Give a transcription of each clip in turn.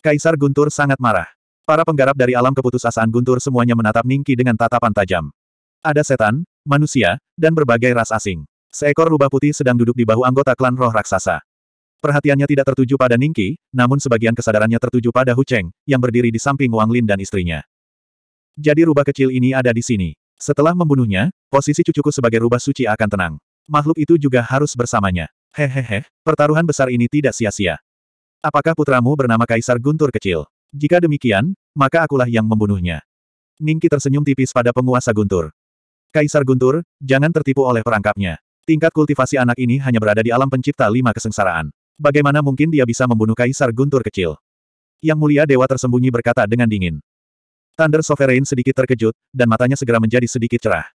Kaisar Guntur sangat marah. Para penggarap dari alam keputusasaan Guntur semuanya menatap Ningki dengan tatapan tajam. Ada setan, manusia, dan berbagai ras asing. Seekor rubah putih sedang duduk di bahu anggota klan roh raksasa. Perhatiannya tidak tertuju pada Ningki, namun sebagian kesadarannya tertuju pada Hu Cheng, yang berdiri di samping Wang Lin dan istrinya. Jadi rubah kecil ini ada di sini. Setelah membunuhnya, posisi cucuku sebagai rubah suci akan tenang. Makhluk itu juga harus bersamanya. Hehehe, pertaruhan besar ini tidak sia-sia. Apakah putramu bernama Kaisar Guntur Kecil? Jika demikian, maka akulah yang membunuhnya. Ningki tersenyum tipis pada penguasa Guntur. Kaisar Guntur, jangan tertipu oleh perangkapnya. Tingkat kultivasi anak ini hanya berada di alam pencipta lima kesengsaraan. Bagaimana mungkin dia bisa membunuh Kaisar Guntur Kecil? Yang mulia dewa tersembunyi berkata dengan dingin. Thunder Sovereign sedikit terkejut, dan matanya segera menjadi sedikit cerah.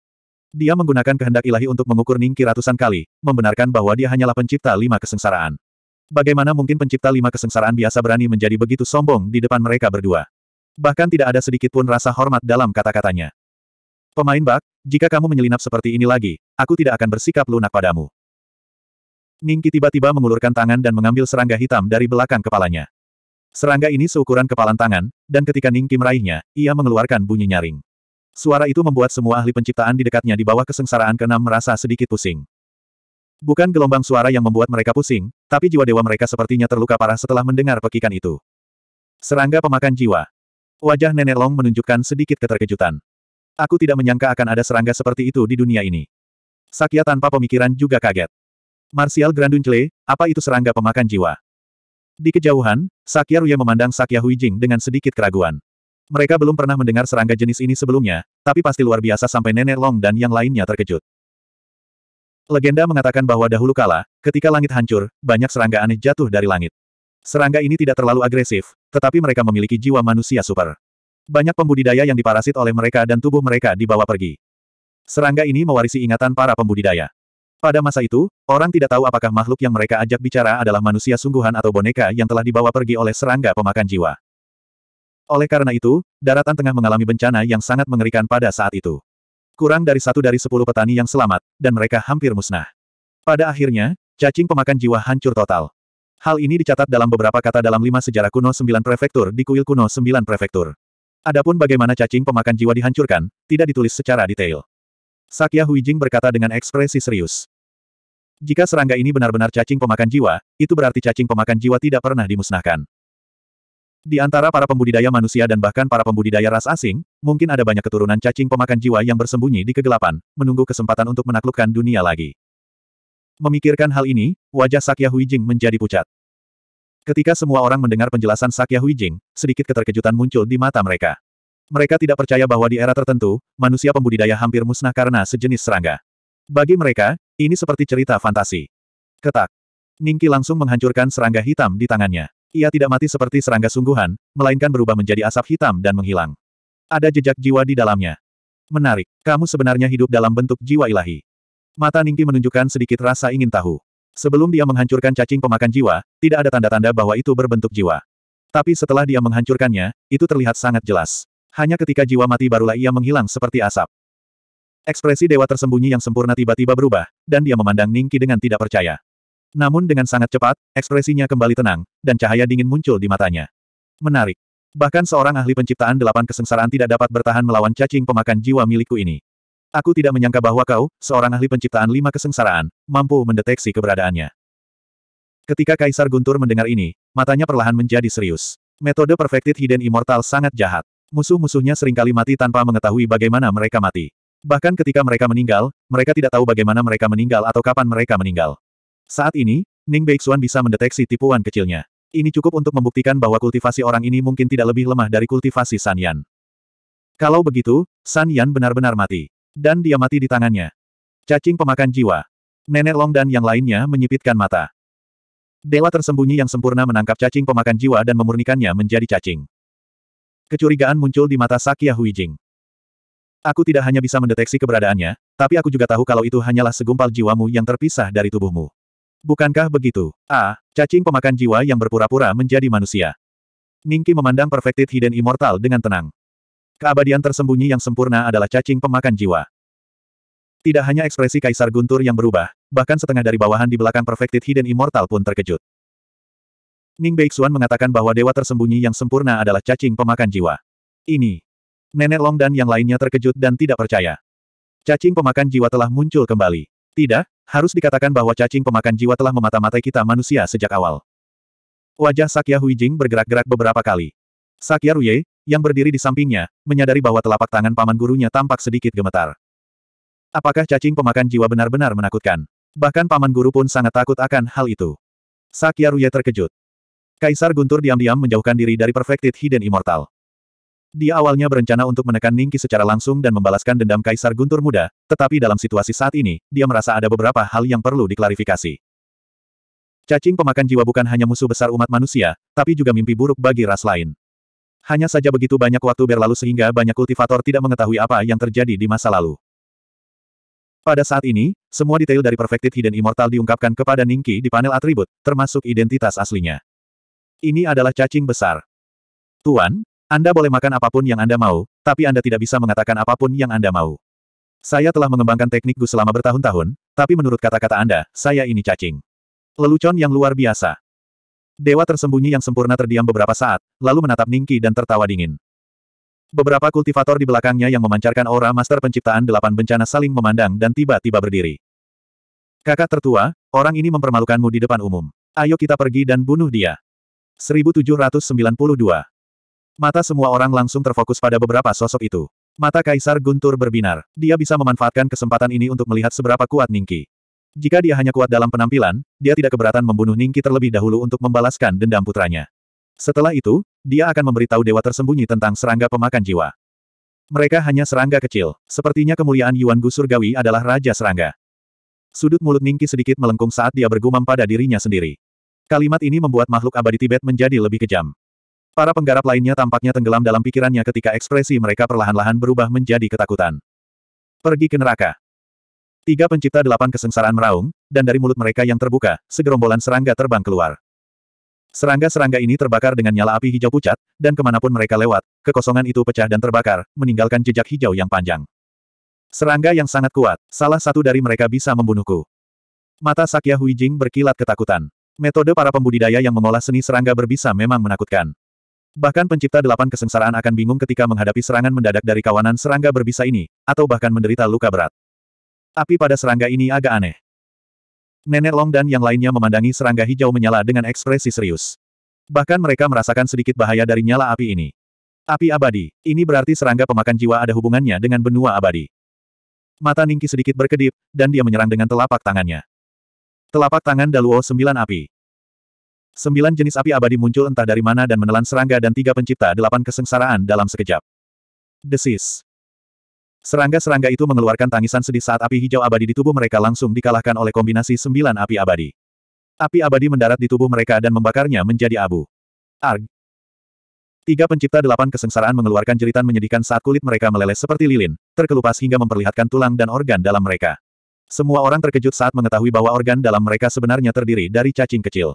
Dia menggunakan kehendak ilahi untuk mengukur Ningki ratusan kali, membenarkan bahwa dia hanyalah pencipta lima kesengsaraan. Bagaimana mungkin pencipta lima kesengsaraan biasa berani menjadi begitu sombong di depan mereka berdua? Bahkan tidak ada sedikit pun rasa hormat dalam kata-katanya. Pemain bak, jika kamu menyelinap seperti ini lagi, aku tidak akan bersikap lunak padamu. Ningki tiba-tiba mengulurkan tangan dan mengambil serangga hitam dari belakang kepalanya. Serangga ini seukuran kepalan tangan, dan ketika Ningki meraihnya, ia mengeluarkan bunyi nyaring. Suara itu membuat semua ahli penciptaan di dekatnya di bawah kesengsaraan keenam merasa sedikit pusing. Bukan gelombang suara yang membuat mereka pusing, tapi jiwa dewa mereka sepertinya terluka parah setelah mendengar pekikan itu. Serangga pemakan jiwa. Wajah Nenek Long menunjukkan sedikit keterkejutan. Aku tidak menyangka akan ada serangga seperti itu di dunia ini. Sakya tanpa pemikiran juga kaget. Martial Granduncle, apa itu serangga pemakan jiwa? Di kejauhan, Sakya Ruye memandang Sakya Huijing dengan sedikit keraguan. Mereka belum pernah mendengar serangga jenis ini sebelumnya, tapi pasti luar biasa sampai Nenek Long dan yang lainnya terkejut. Legenda mengatakan bahwa dahulu kala, ketika langit hancur, banyak serangga aneh jatuh dari langit. Serangga ini tidak terlalu agresif, tetapi mereka memiliki jiwa manusia super. Banyak pembudidaya yang diparasit oleh mereka dan tubuh mereka dibawa pergi. Serangga ini mewarisi ingatan para pembudidaya. Pada masa itu, orang tidak tahu apakah makhluk yang mereka ajak bicara adalah manusia sungguhan atau boneka yang telah dibawa pergi oleh serangga pemakan jiwa. Oleh karena itu, daratan tengah mengalami bencana yang sangat mengerikan pada saat itu. Kurang dari satu dari sepuluh petani yang selamat, dan mereka hampir musnah. Pada akhirnya, cacing pemakan jiwa hancur total. Hal ini dicatat dalam beberapa kata dalam lima sejarah kuno sembilan prefektur di kuil kuno sembilan prefektur. Adapun bagaimana cacing pemakan jiwa dihancurkan, tidak ditulis secara detail. Sakya Huijing berkata dengan ekspresi serius. Jika serangga ini benar-benar cacing pemakan jiwa, itu berarti cacing pemakan jiwa tidak pernah dimusnahkan. Di antara para pembudidaya manusia dan bahkan para pembudidaya ras asing, mungkin ada banyak keturunan cacing pemakan jiwa yang bersembunyi di kegelapan, menunggu kesempatan untuk menaklukkan dunia lagi. Memikirkan hal ini, wajah Sakya Huijing menjadi pucat. Ketika semua orang mendengar penjelasan Sakya Huijing, sedikit keterkejutan muncul di mata mereka. Mereka tidak percaya bahwa di era tertentu, manusia pembudidaya hampir musnah karena sejenis serangga. Bagi mereka, ini seperti cerita fantasi. Ketak. Ningki langsung menghancurkan serangga hitam di tangannya. Ia tidak mati seperti serangga sungguhan, melainkan berubah menjadi asap hitam dan menghilang. Ada jejak jiwa di dalamnya. Menarik, kamu sebenarnya hidup dalam bentuk jiwa ilahi. Mata Ningki menunjukkan sedikit rasa ingin tahu. Sebelum dia menghancurkan cacing pemakan jiwa, tidak ada tanda-tanda bahwa itu berbentuk jiwa. Tapi setelah dia menghancurkannya, itu terlihat sangat jelas. Hanya ketika jiwa mati barulah ia menghilang seperti asap. Ekspresi dewa tersembunyi yang sempurna tiba-tiba berubah, dan dia memandang Ningki dengan tidak percaya. Namun dengan sangat cepat, ekspresinya kembali tenang, dan cahaya dingin muncul di matanya. Menarik. Bahkan seorang ahli penciptaan delapan kesengsaraan tidak dapat bertahan melawan cacing pemakan jiwa milikku ini. Aku tidak menyangka bahwa kau, seorang ahli penciptaan lima kesengsaraan, mampu mendeteksi keberadaannya. Ketika Kaisar Guntur mendengar ini, matanya perlahan menjadi serius. Metode Perfected Hidden Immortal sangat jahat. Musuh-musuhnya sering kali mati tanpa mengetahui bagaimana mereka mati. Bahkan ketika mereka meninggal, mereka tidak tahu bagaimana mereka meninggal atau kapan mereka meninggal. Saat ini, Ning Beixuan bisa mendeteksi tipuan kecilnya. Ini cukup untuk membuktikan bahwa kultivasi orang ini mungkin tidak lebih lemah dari kultivasi San Yan. Kalau begitu, San Yan benar-benar mati. Dan dia mati di tangannya. Cacing pemakan jiwa. Nenek Long dan yang lainnya menyipitkan mata. Dewa tersembunyi yang sempurna menangkap cacing pemakan jiwa dan memurnikannya menjadi cacing. Kecurigaan muncul di mata Sakya Huijing. Aku tidak hanya bisa mendeteksi keberadaannya, tapi aku juga tahu kalau itu hanyalah segumpal jiwamu yang terpisah dari tubuhmu. Bukankah begitu? Ah, cacing pemakan jiwa yang berpura-pura menjadi manusia. Ningki memandang Perfected Hidden Immortal dengan tenang. Keabadian tersembunyi yang sempurna adalah cacing pemakan jiwa. Tidak hanya ekspresi Kaisar Guntur yang berubah, bahkan setengah dari bawahan di belakang Perfected Hidden Immortal pun terkejut. Ning Beixuan mengatakan bahwa dewa tersembunyi yang sempurna adalah cacing pemakan jiwa. Ini. Nenek Long dan yang lainnya terkejut dan tidak percaya. Cacing pemakan jiwa telah muncul kembali. Tidak, harus dikatakan bahwa cacing pemakan jiwa telah memata-matai kita manusia sejak awal. Wajah Sakya Huijing bergerak-gerak beberapa kali. Sakya Ruye, yang berdiri di sampingnya, menyadari bahwa telapak tangan paman gurunya tampak sedikit gemetar. Apakah cacing pemakan jiwa benar-benar menakutkan? Bahkan paman guru pun sangat takut akan hal itu. Sakya Ruye terkejut. Kaisar Guntur diam-diam menjauhkan diri dari Perfected Hidden Immortal. Dia awalnya berencana untuk menekan Ningki secara langsung dan membalaskan dendam Kaisar Guntur muda, tetapi dalam situasi saat ini, dia merasa ada beberapa hal yang perlu diklarifikasi. Cacing pemakan jiwa bukan hanya musuh besar umat manusia, tapi juga mimpi buruk bagi ras lain. Hanya saja begitu banyak waktu berlalu sehingga banyak kultivator tidak mengetahui apa yang terjadi di masa lalu. Pada saat ini, semua detail dari Perfected Hidden Immortal diungkapkan kepada Ningki di panel atribut, termasuk identitas aslinya. Ini adalah cacing besar. Tuan, Anda boleh makan apa pun yang Anda mau, tapi Anda tidak bisa mengatakan apa pun yang Anda mau. Saya telah mengembangkan teknik Gu selama bertahun-tahun, tapi menurut kata-kata Anda, saya ini cacing. Lelucon yang luar biasa. Dewa tersembunyi yang sempurna terdiam beberapa saat, lalu menatap Ningki dan tertawa dingin. Beberapa kultivator di belakangnya yang memancarkan aura master penciptaan delapan bencana saling memandang dan tiba-tiba berdiri. Kakak tertua, orang ini mempermalukanmu di depan umum. Ayo kita pergi dan bunuh dia. 1792. Mata semua orang langsung terfokus pada beberapa sosok itu. Mata Kaisar Guntur berbinar. Dia bisa memanfaatkan kesempatan ini untuk melihat seberapa kuat Ningki. Jika dia hanya kuat dalam penampilan, dia tidak keberatan membunuh Ningki terlebih dahulu untuk membalaskan dendam putranya. Setelah itu, dia akan memberitahu dewa tersembunyi tentang serangga pemakan jiwa. Mereka hanya serangga kecil. Sepertinya kemuliaan Yuan Gu Surgawi adalah Raja Serangga. Sudut mulut Ningki sedikit melengkung saat dia bergumam pada dirinya sendiri. Kalimat ini membuat makhluk abadi Tibet menjadi lebih kejam. Para penggarap lainnya tampaknya tenggelam dalam pikirannya ketika ekspresi mereka perlahan-lahan berubah menjadi ketakutan. Pergi ke neraka. Tiga pencipta delapan kesengsaraan meraung, dan dari mulut mereka yang terbuka, segerombolan serangga terbang keluar. Serangga-serangga ini terbakar dengan nyala api hijau pucat, dan ke mana pun mereka lewat, kekosongan itu pecah dan terbakar, meninggalkan jejak hijau yang panjang. Serangga yang sangat kuat, salah satu dari mereka bisa membunuhku. Mata Sakya Huijing berkilat ketakutan. Metode para pembudidaya yang mengolah seni serangga berbisa memang menakutkan. Bahkan pencipta delapan kesengsaraan akan bingung ketika menghadapi serangan mendadak dari kawanan serangga berbisa ini, atau bahkan menderita luka berat. Api pada serangga ini agak aneh. Nenek Long dan yang lainnya memandangi serangga hijau menyala dengan ekspresi serius. Bahkan mereka merasakan sedikit bahaya dari nyala api ini. Api abadi, ini berarti serangga pemakan jiwa ada hubungannya dengan benua abadi. Mata Ningki sedikit berkedip, dan dia menyerang dengan telapak tangannya. Telapak tangan Daluo sembilan api. Sembilan jenis api abadi muncul entah dari mana dan menelan serangga dan tiga pencipta delapan kesengsaraan dalam sekejap. Desis. Serangga-serangga itu mengeluarkan tangisan sedih saat api hijau abadi di tubuh mereka langsung dikalahkan oleh kombinasi sembilan api abadi. Api abadi mendarat di tubuh mereka dan membakarnya menjadi abu. Arg. Tiga pencipta delapan kesengsaraan mengeluarkan jeritan menyedihkan saat kulit mereka meleleh seperti lilin, terkelupas hingga memperlihatkan tulang dan organ dalam mereka. Semua orang terkejut saat mengetahui bahwa organ dalam mereka sebenarnya terdiri dari cacing kecil.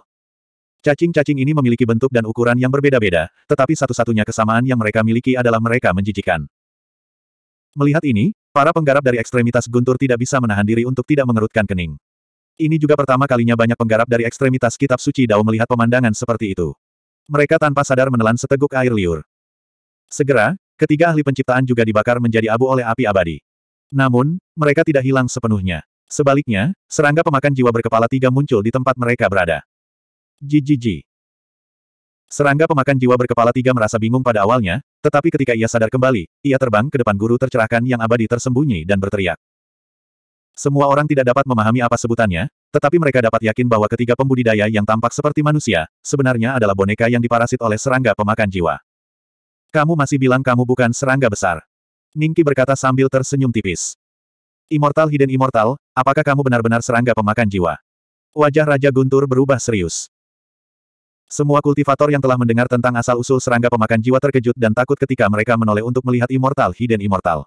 Cacing-cacing ini memiliki bentuk dan ukuran yang berbeda-beda, tetapi satu-satunya kesamaan yang mereka miliki adalah mereka menjijikan. Melihat ini, para penggarap dari ekstremitas guntur tidak bisa menahan diri untuk tidak mengerutkan kening. Ini juga pertama kalinya banyak penggarap dari ekstremitas kitab suci Dao melihat pemandangan seperti itu. Mereka tanpa sadar menelan seteguk air liur. Segera, ketiga ahli penciptaan juga dibakar menjadi abu oleh api abadi. Namun, mereka tidak hilang sepenuhnya. Sebaliknya, serangga pemakan jiwa berkepala tiga muncul di tempat mereka berada. Jijiji. Serangga pemakan jiwa berkepala tiga merasa bingung pada awalnya, tetapi ketika ia sadar kembali, ia terbang ke depan guru tercerahkan yang abadi tersembunyi dan berteriak. Semua orang tidak dapat memahami apa sebutannya, tetapi mereka dapat yakin bahwa ketiga pembudidaya yang tampak seperti manusia, sebenarnya adalah boneka yang diparasit oleh serangga pemakan jiwa. Kamu masih bilang kamu bukan serangga besar. Ningki berkata sambil tersenyum tipis. Immortal Hidden Immortal, apakah kamu benar-benar serangga pemakan jiwa? Wajah Raja Guntur berubah serius. Semua kultivator yang telah mendengar tentang asal-usul serangga pemakan jiwa terkejut dan takut ketika mereka menoleh untuk melihat Immortal Hidden Immortal.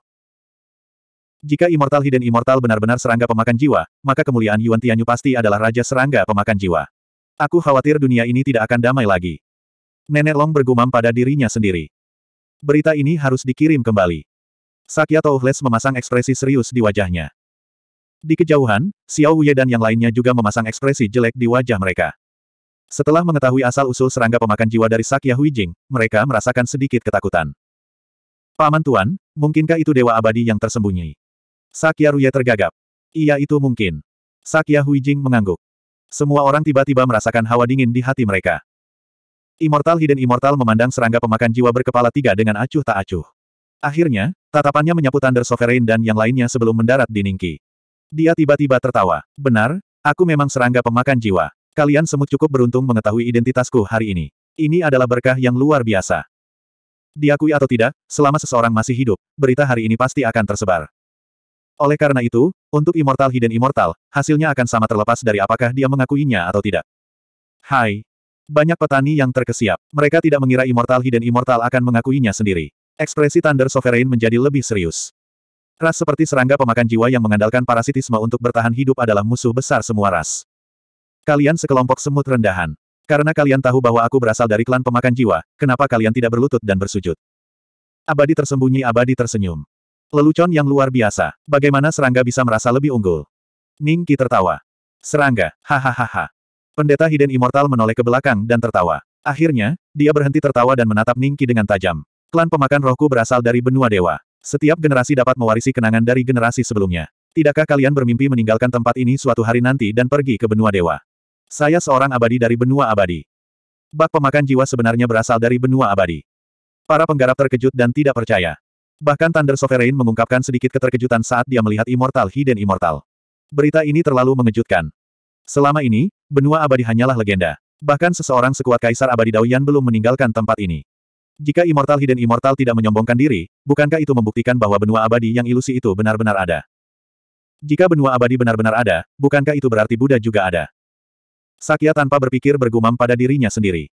Jika Immortal Hidden Immortal benar-benar serangga pemakan jiwa, maka kemuliaan Yuan Tianyu pasti adalah Raja Serangga pemakan jiwa. Aku khawatir dunia ini tidak akan damai lagi. Nenek Long bergumam pada dirinya sendiri. Berita ini harus dikirim kembali. Sakya Touhles memasang ekspresi serius di wajahnya. Di kejauhan, Xiao Wuye dan yang lainnya juga memasang ekspresi jelek di wajah mereka. Setelah mengetahui asal-usul serangga pemakan jiwa dari Sakya Huijing, mereka merasakan sedikit ketakutan. Paman Tuan, mungkinkah itu dewa abadi yang tersembunyi? Sakya Ruye tergagap. Iya itu mungkin. Sakya Huijing mengangguk. Semua orang tiba-tiba merasakan hawa dingin di hati mereka. Immortal Hidden Immortal memandang serangga pemakan jiwa berkepala tiga dengan acuh tak acuh. Akhirnya, tatapannya menyapu Thunder Sovereign dan yang lainnya sebelum mendarat di Ningki. Dia tiba-tiba tertawa. Benar, aku memang serangga pemakan jiwa. Kalian semut cukup beruntung mengetahui identitasku hari ini. Ini adalah berkah yang luar biasa. Diakui atau tidak, selama seseorang masih hidup, berita hari ini pasti akan tersebar. Oleh karena itu, untuk Immortal Hidden Immortal, hasilnya akan sama terlepas dari apakah dia mengakuinya atau tidak. Hai, banyak petani yang terkesiap. Mereka tidak mengira Immortal Hidden Immortal akan mengakuinya sendiri. Ekspresi Thunder Sovereign menjadi lebih serius. Ras seperti serangga pemakan jiwa yang mengandalkan parasitisme untuk bertahan hidup adalah musuh besar semua ras. Kalian sekelompok semut rendahan. Karena kalian tahu bahwa aku berasal dari klan pemakan jiwa, kenapa kalian tidak berlutut dan bersujud? Abadi tersembunyi abadi tersenyum. Lelucon yang luar biasa. Bagaimana serangga bisa merasa lebih unggul? Ningki tertawa. Serangga, hahaha. Pendeta Hidden Immortal menoleh ke belakang dan tertawa. Akhirnya, dia berhenti tertawa dan menatap Ningki dengan tajam. Klan pemakan rohku berasal dari benua dewa. Setiap generasi dapat mewarisi kenangan dari generasi sebelumnya. Tidakkah kalian bermimpi meninggalkan tempat ini suatu hari nanti dan pergi ke benua dewa? Saya seorang abadi dari benua abadi. Bak pemakan jiwa sebenarnya berasal dari benua abadi. Para penggarap terkejut dan tidak percaya. Bahkan Thunder Sovereign mengungkapkan sedikit keterkejutan saat dia melihat Immortal Hidden Immortal. Berita ini terlalu mengejutkan. Selama ini, benua abadi hanyalah legenda. Bahkan seseorang sekuat Kaisar Abadi Daoyan belum meninggalkan tempat ini. Jika Immortal Hidden Immortal tidak menyombongkan diri, bukankah itu membuktikan bahwa benua abadi yang ilusi itu benar-benar ada? Jika benua abadi benar-benar ada, bukankah itu berarti Buddha juga ada? Sakya tanpa berpikir bergumam pada dirinya sendiri.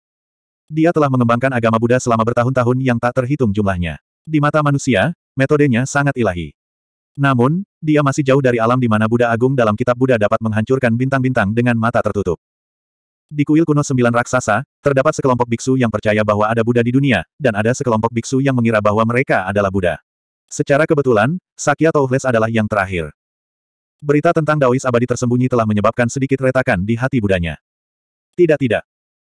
Dia telah mengembangkan agama Buddha selama bertahun-tahun yang tak terhitung jumlahnya. Di mata manusia, metodenya sangat ilahi. Namun, dia masih jauh dari alam di mana Buddha Agung dalam kitab Buddha dapat menghancurkan bintang-bintang dengan mata tertutup. Di kuil kuno sembilan raksasa, terdapat sekelompok biksu yang percaya bahwa ada Buddha di dunia, dan ada sekelompok biksu yang mengira bahwa mereka adalah Buddha. Secara kebetulan, Sakya Toufles adalah yang terakhir. Berita tentang Daois abadi tersembunyi telah menyebabkan sedikit retakan di hati Budanya. Tidak-tidak.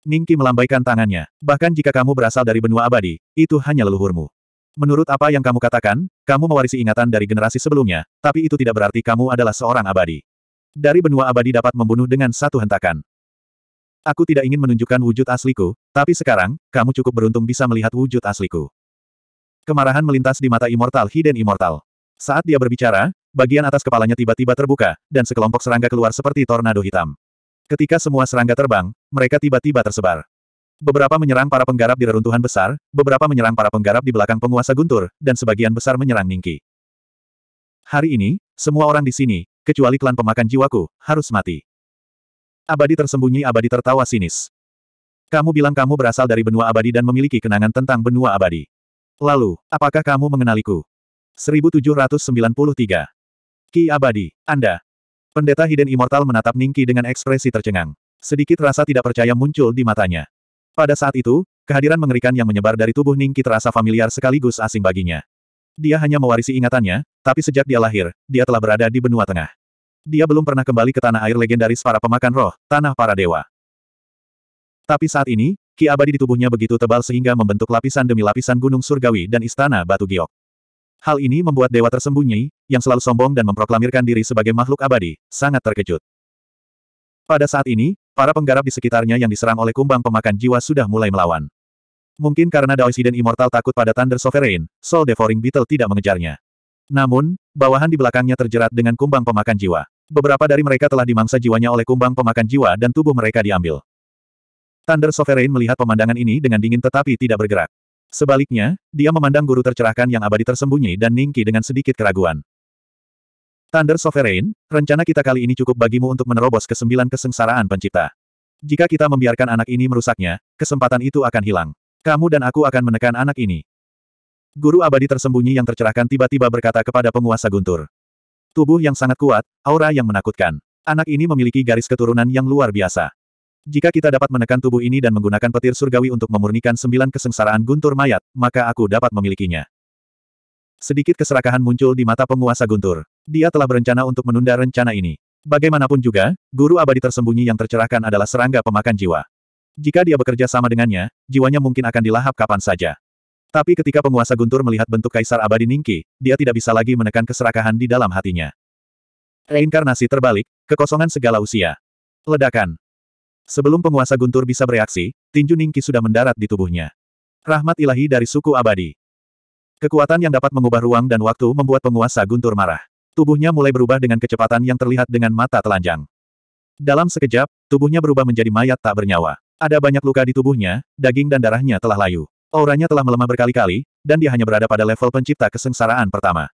Ningki melambaikan tangannya. Bahkan jika kamu berasal dari benua abadi, itu hanya leluhurmu. Menurut apa yang kamu katakan, kamu mewarisi ingatan dari generasi sebelumnya, tapi itu tidak berarti kamu adalah seorang abadi. Dari benua abadi dapat membunuh dengan satu hentakan. Aku tidak ingin menunjukkan wujud asliku, tapi sekarang, kamu cukup beruntung bisa melihat wujud asliku. Kemarahan melintas di mata Immortal Hidden Immortal. Saat dia berbicara, bagian atas kepalanya tiba-tiba terbuka, dan sekelompok serangga keluar seperti tornado hitam. Ketika semua serangga terbang, mereka tiba-tiba tersebar. Beberapa menyerang para penggarap di reruntuhan besar, beberapa menyerang para penggarap di belakang penguasa guntur, dan sebagian besar menyerang Ningki. Hari ini, semua orang di sini, kecuali klan pemakan jiwaku, harus mati. Abadi tersembunyi abadi tertawa sinis. Kamu bilang kamu berasal dari benua abadi dan memiliki kenangan tentang benua abadi. Lalu, apakah kamu mengenaliku? 1793. Ki Abadi, Anda. Pendeta Hidden Immortal menatap Ningki dengan ekspresi tercengang. Sedikit rasa tidak percaya muncul di matanya. Pada saat itu, kehadiran mengerikan yang menyebar dari tubuh Ningki terasa familiar sekaligus asing baginya. Dia hanya mewarisi ingatannya, tapi sejak dia lahir, dia telah berada di benua tengah. Dia belum pernah kembali ke tanah air legendaris para pemakan roh, tanah para dewa. Tapi saat ini, ki abadi di tubuhnya begitu tebal sehingga membentuk lapisan demi lapisan gunung surgawi dan istana batu giok. Hal ini membuat dewa tersembunyi, yang selalu sombong dan memproklamirkan diri sebagai makhluk abadi, sangat terkejut. Pada saat ini, para penggarap di sekitarnya yang diserang oleh kumbang pemakan jiwa sudah mulai melawan. Mungkin karena Daois Hidden Immortal takut pada Thunder Sovereign, Soul Devouring Beetle tidak mengejarnya. Namun, bawahan di belakangnya terjerat dengan kumbang pemakan jiwa. Beberapa dari mereka telah dimangsa jiwanya oleh kumbang pemakan jiwa dan tubuh mereka diambil. Thunder Sovereign melihat pemandangan ini dengan dingin tetapi tidak bergerak. Sebaliknya, dia memandang guru tercerahkan yang abadi tersembunyi dan Ningki dengan sedikit keraguan. Thunder Sovereign, rencana kita kali ini cukup bagimu untuk menerobos kesembilan kesengsaraan pencipta. Jika kita membiarkan anak ini merusaknya, kesempatan itu akan hilang. Kamu dan aku akan menekan anak ini. Guru abadi tersembunyi yang tercerahkan tiba-tiba berkata kepada penguasa guntur. Tubuh yang sangat kuat, aura yang menakutkan. Anak ini memiliki garis keturunan yang luar biasa. Jika kita dapat menekan tubuh ini dan menggunakan petir surgawi untuk memurnikan sembilan kesengsaraan guntur mayat, maka aku dapat memilikinya. Sedikit keserakahan muncul di mata penguasa Guntur. Dia telah berencana untuk menunda rencana ini. Bagaimanapun juga, guru abadi tersembunyi yang tercerahkan adalah serangga pemakan jiwa. Jika dia bekerja sama dengannya, jiwanya mungkin akan dilahap kapan saja. Tapi ketika penguasa Guntur melihat bentuk Kaisar Abadi Ningki, dia tidak bisa lagi menekan keserakahan di dalam hatinya. Reinkarnasi terbalik, kekosongan segala usia. Ledakan. Sebelum penguasa Guntur bisa bereaksi, tinju Ningki sudah mendarat di tubuhnya. Rahmat ilahi dari suku abadi. Kekuatan yang dapat mengubah ruang dan waktu membuat penguasa Guntur marah. Tubuhnya mulai berubah dengan kecepatan yang terlihat dengan mata telanjang. Dalam sekejap, tubuhnya berubah menjadi mayat tak bernyawa. Ada banyak luka di tubuhnya, daging dan darahnya telah layu. Auranya telah melemah berkali-kali, dan dia hanya berada pada level pencipta kesengsaraan pertama.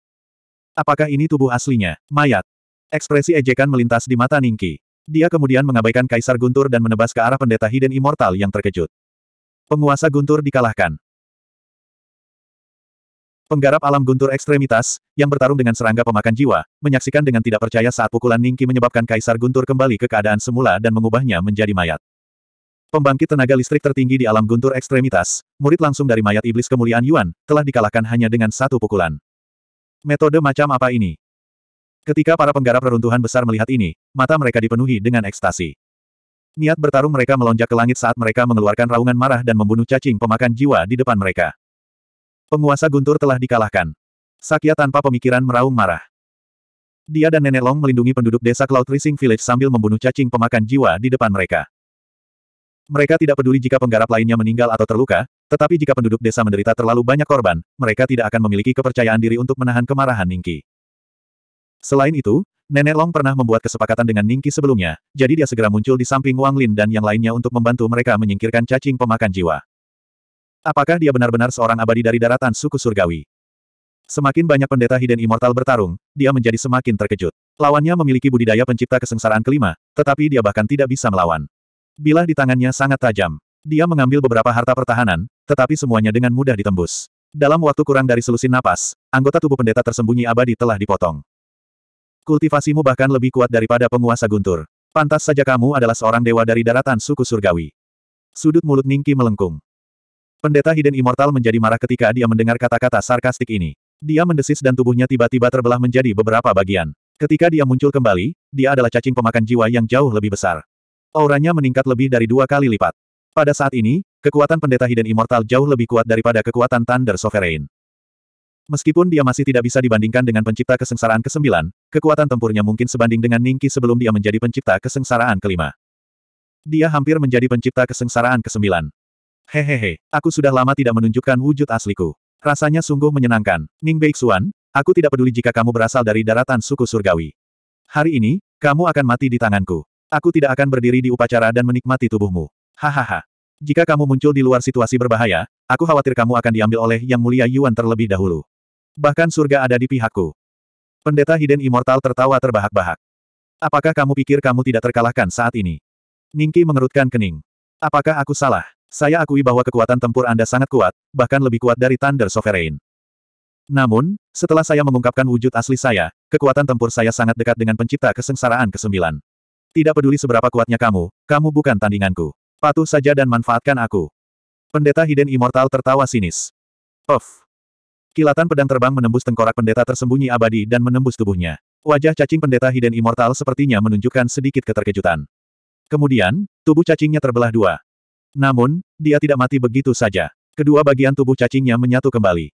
Apakah ini tubuh aslinya? Mayat. Ekspresi ejekan melintas di mata Ningki. Dia kemudian mengabaikan Kaisar Guntur dan menebas ke arah pendeta Hidden Immortal yang terkejut. Penguasa Guntur dikalahkan. Penggarap alam guntur ekstremitas, yang bertarung dengan serangga pemakan jiwa, menyaksikan dengan tidak percaya saat pukulan Ningki menyebabkan Kaisar Guntur kembali ke keadaan semula dan mengubahnya menjadi mayat. Pembangkit tenaga listrik tertinggi di alam guntur ekstremitas, murid langsung dari mayat iblis kemuliaan Yuan, telah dikalahkan hanya dengan satu pukulan. Metode macam apa ini? Ketika para penggarap reruntuhan besar melihat ini, mata mereka dipenuhi dengan ekstasi. Niat bertarung mereka melonjak ke langit saat mereka mengeluarkan raungan marah dan membunuh cacing pemakan jiwa di depan mereka. Penguasa Guntur telah dikalahkan. Sakya tanpa pemikiran meraung marah. Dia dan Nenek Long melindungi penduduk desa Cloud Rising Village sambil membunuh cacing pemakan jiwa di depan mereka. Mereka tidak peduli jika penggarap lainnya meninggal atau terluka, tetapi jika penduduk desa menderita terlalu banyak korban, mereka tidak akan memiliki kepercayaan diri untuk menahan kemarahan Ningki. Selain itu, Nenek Long pernah membuat kesepakatan dengan Ningki sebelumnya, jadi dia segera muncul di samping Wang Lin dan yang lainnya untuk membantu mereka menyingkirkan cacing pemakan jiwa. Apakah dia benar-benar seorang abadi dari daratan suku surgawi? Semakin banyak pendeta Hidden Immortal bertarung, dia menjadi semakin terkejut. Lawannya memiliki budidaya pencipta kesengsaraan kelima, tetapi dia bahkan tidak bisa melawan. Bilah di tangannya sangat tajam. Dia mengambil beberapa harta pertahanan, tetapi semuanya dengan mudah ditembus. Dalam waktu kurang dari selusin napas, anggota tubuh pendeta tersembunyi abadi telah dipotong. Kultivasimu bahkan lebih kuat daripada penguasa guntur. Pantas saja kamu adalah seorang dewa dari daratan suku surgawi. Sudut mulut Ningki melengkung. Pendeta Hidden Immortal menjadi marah ketika dia mendengar kata-kata sarkastik ini. Dia mendesis dan tubuhnya tiba-tiba terbelah menjadi beberapa bagian. Ketika dia muncul kembali, dia adalah cacing pemakan jiwa yang jauh lebih besar. Auranya meningkat lebih dari dua kali lipat. Pada saat ini, kekuatan pendeta Hidden Immortal jauh lebih kuat daripada kekuatan Thunder Sovereign. Meskipun dia masih tidak bisa dibandingkan dengan pencipta kesengsaraan ke-9, kekuatan tempurnya mungkin sebanding dengan Ningki sebelum dia menjadi pencipta kesengsaraan kelima. Dia hampir menjadi pencipta kesengsaraan ke-9. Hehehe, aku sudah lama tidak menunjukkan wujud asliku. Rasanya sungguh menyenangkan. Ning Beixuan, aku tidak peduli jika kamu berasal dari daratan suku surgawi. Hari ini, kamu akan mati di tanganku. Aku tidak akan berdiri di upacara dan menikmati tubuhmu. Hahaha. Jika kamu muncul di luar situasi berbahaya, aku khawatir kamu akan diambil oleh Yang Mulia Yuan terlebih dahulu. Bahkan surga ada di pihakku. Pendeta Hidden Immortal tertawa terbahak-bahak. Apakah kamu pikir kamu tidak terkalahkan saat ini? Ningki mengerutkan kening. Apakah aku salah? Saya akui bahwa kekuatan tempur Anda sangat kuat, bahkan lebih kuat dari Thunder Sovereign. Namun, setelah saya mengungkapkan wujud asli saya, kekuatan tempur saya sangat dekat dengan pencipta kesengsaraan kesembilan. Tidak peduli seberapa kuatnya kamu, kamu bukan tandinganku. Patuh saja dan manfaatkan aku. Pendeta Hidden Immortal tertawa sinis. Puff. Kilatan pedang terbang menembus tengkorak pendeta tersembunyi abadi dan menembus tubuhnya. Wajah cacing pendeta Hidden Immortal sepertinya menunjukkan sedikit keterkejutan. Kemudian, tubuh cacingnya terbelah dua. Namun, dia tidak mati begitu saja. Kedua bagian tubuh cacingnya menyatu kembali.